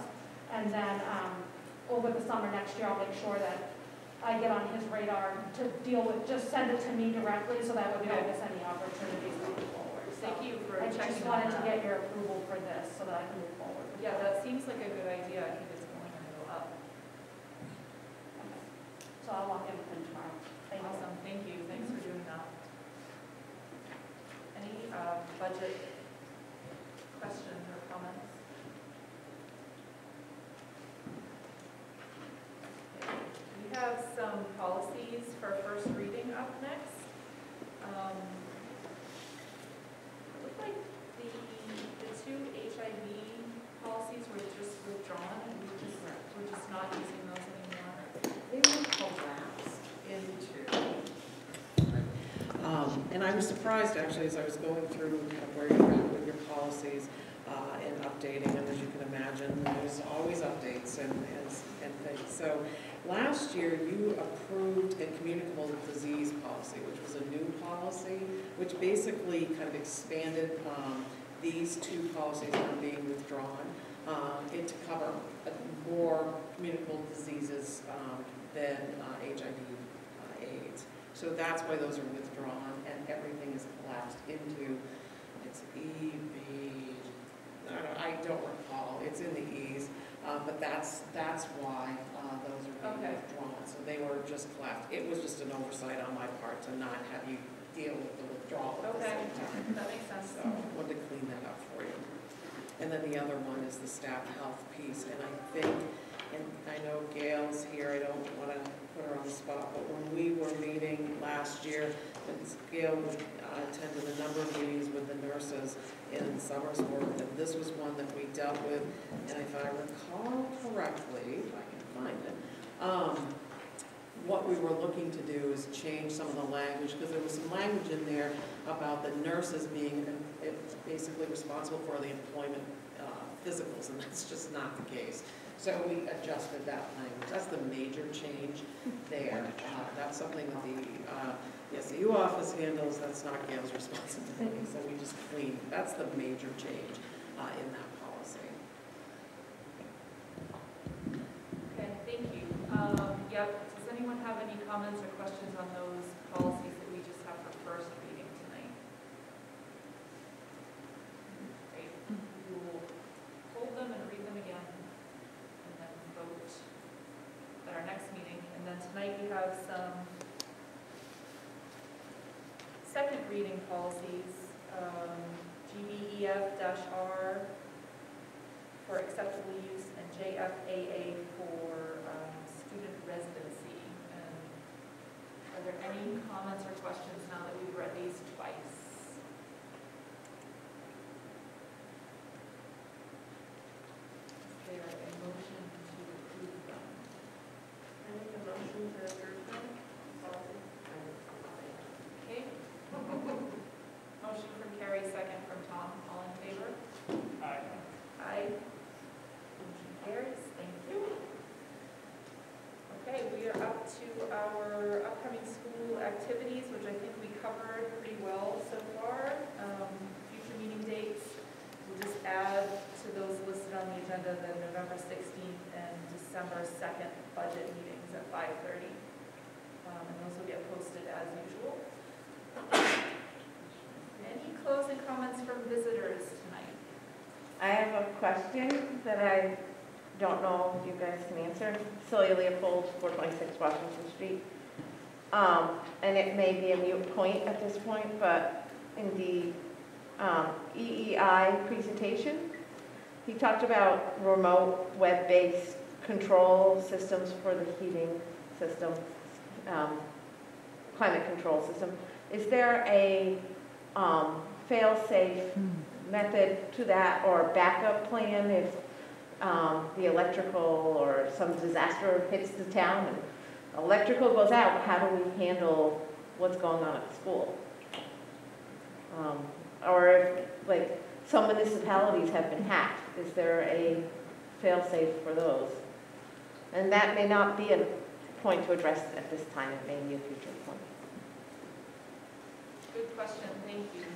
And then, um, over the summer next year, I'll make sure that I get on his radar to deal with, just send it to me directly so that way we don't miss any opportunities moving forward. So Thank you for I checking just on wanted to that. get your approval for this so that I can move forward. Yeah, that seems like a good idea. I think it's gonna go up. So I'll walk in with him tomorrow. Thank you. Awesome, thank you, thanks for doing that. Any uh, budget questions or comments? Okay, We have some policies for first reading up next. Um, It looked like the, the two HIV policies were just withdrawn and we just, we're just not using those anymore. They were collapsed into. Um, And I was surprised, actually, as I was going through kind of where you're at with your policies uh, and updating, and as you can imagine, there's always updates and, and and things. So last year, you approved a communicable disease policy, which was a new policy, which basically kind of expanded um, these two policies are being withdrawn it to cover uh, more communicable diseases um, than uh, HIV uh, AIDS. So that's why those are withdrawn, and everything is collapsed into, it's EB, I don't- I don't recall, it's in the E's, uh, but that's, that's why uh, those are being Okay. withdrawn. So they were just left. It was just an oversight on my part to not have you deal with the withdrawal at the Okay, same time. that makes sense. So I wanted to clean that up for you. And then the other one is the staff health piece, and I think, and I know Gail's here, I don't want to put her on the spot, but when we were meeting last year, Gail uh, attended a number of meetings with the nurses in Somersworth, and this was one that we dealt with, and if I recall correctly, if I can find it, um, what we were looking to do is change some of the language, because there was some language in there about the nurses being uh, basically responsible for the employment uh, physicals, and that's just not the case. So we adjusted that language. That's the major change there. Uh, That's something that the uh, the SAU office handles, that's not Gail's responsibility, so we just cleaned, that's the major change uh, in that policy. Okay, thank you. Um, Yep, does anyone have any comments or questions on those policies that we just have for first reading tonight? Great, we will hold them and read them again, and then vote at our next meeting. And then tonight we have some second reading policies, um, GBEF-R for acceptable use and JFAA for um, student residency. And Are there any comments or questions now that we've read these twice? Is there a motion to approve them? I make a motion to approve them. Okay. Motion from Carrie, second from Tom. All in favor? Aye. Aye. Motion carries, thank you. Okay, we are up to our upcoming school activities, which I think we covered pretty well so far. Um, Future meeting dates, we'll just add to those listed on the agenda, the November 16th and December 2nd budget meetings at 5:30. Um, And those will get posted as usual. Any closing comments from visitors tonight? I have a question that I don't know if you guys can answer. Celia Leopold, 426 Washington Street. Um, And it may be a mute point at this point, but in the um, EEI presentation, he talked about remote web-based control systems for the heating system, um, climate control system. Is there a um, fail-safe method to that or backup plan if um, the electrical or some disaster hits the town and electrical goes out, how do we handle what's going on at the school? Um, Or if, like, some municipalities have been hacked, is there a fail-safe for those? And that may not be a point to address at this time, it may be a future point. Good question, thank you.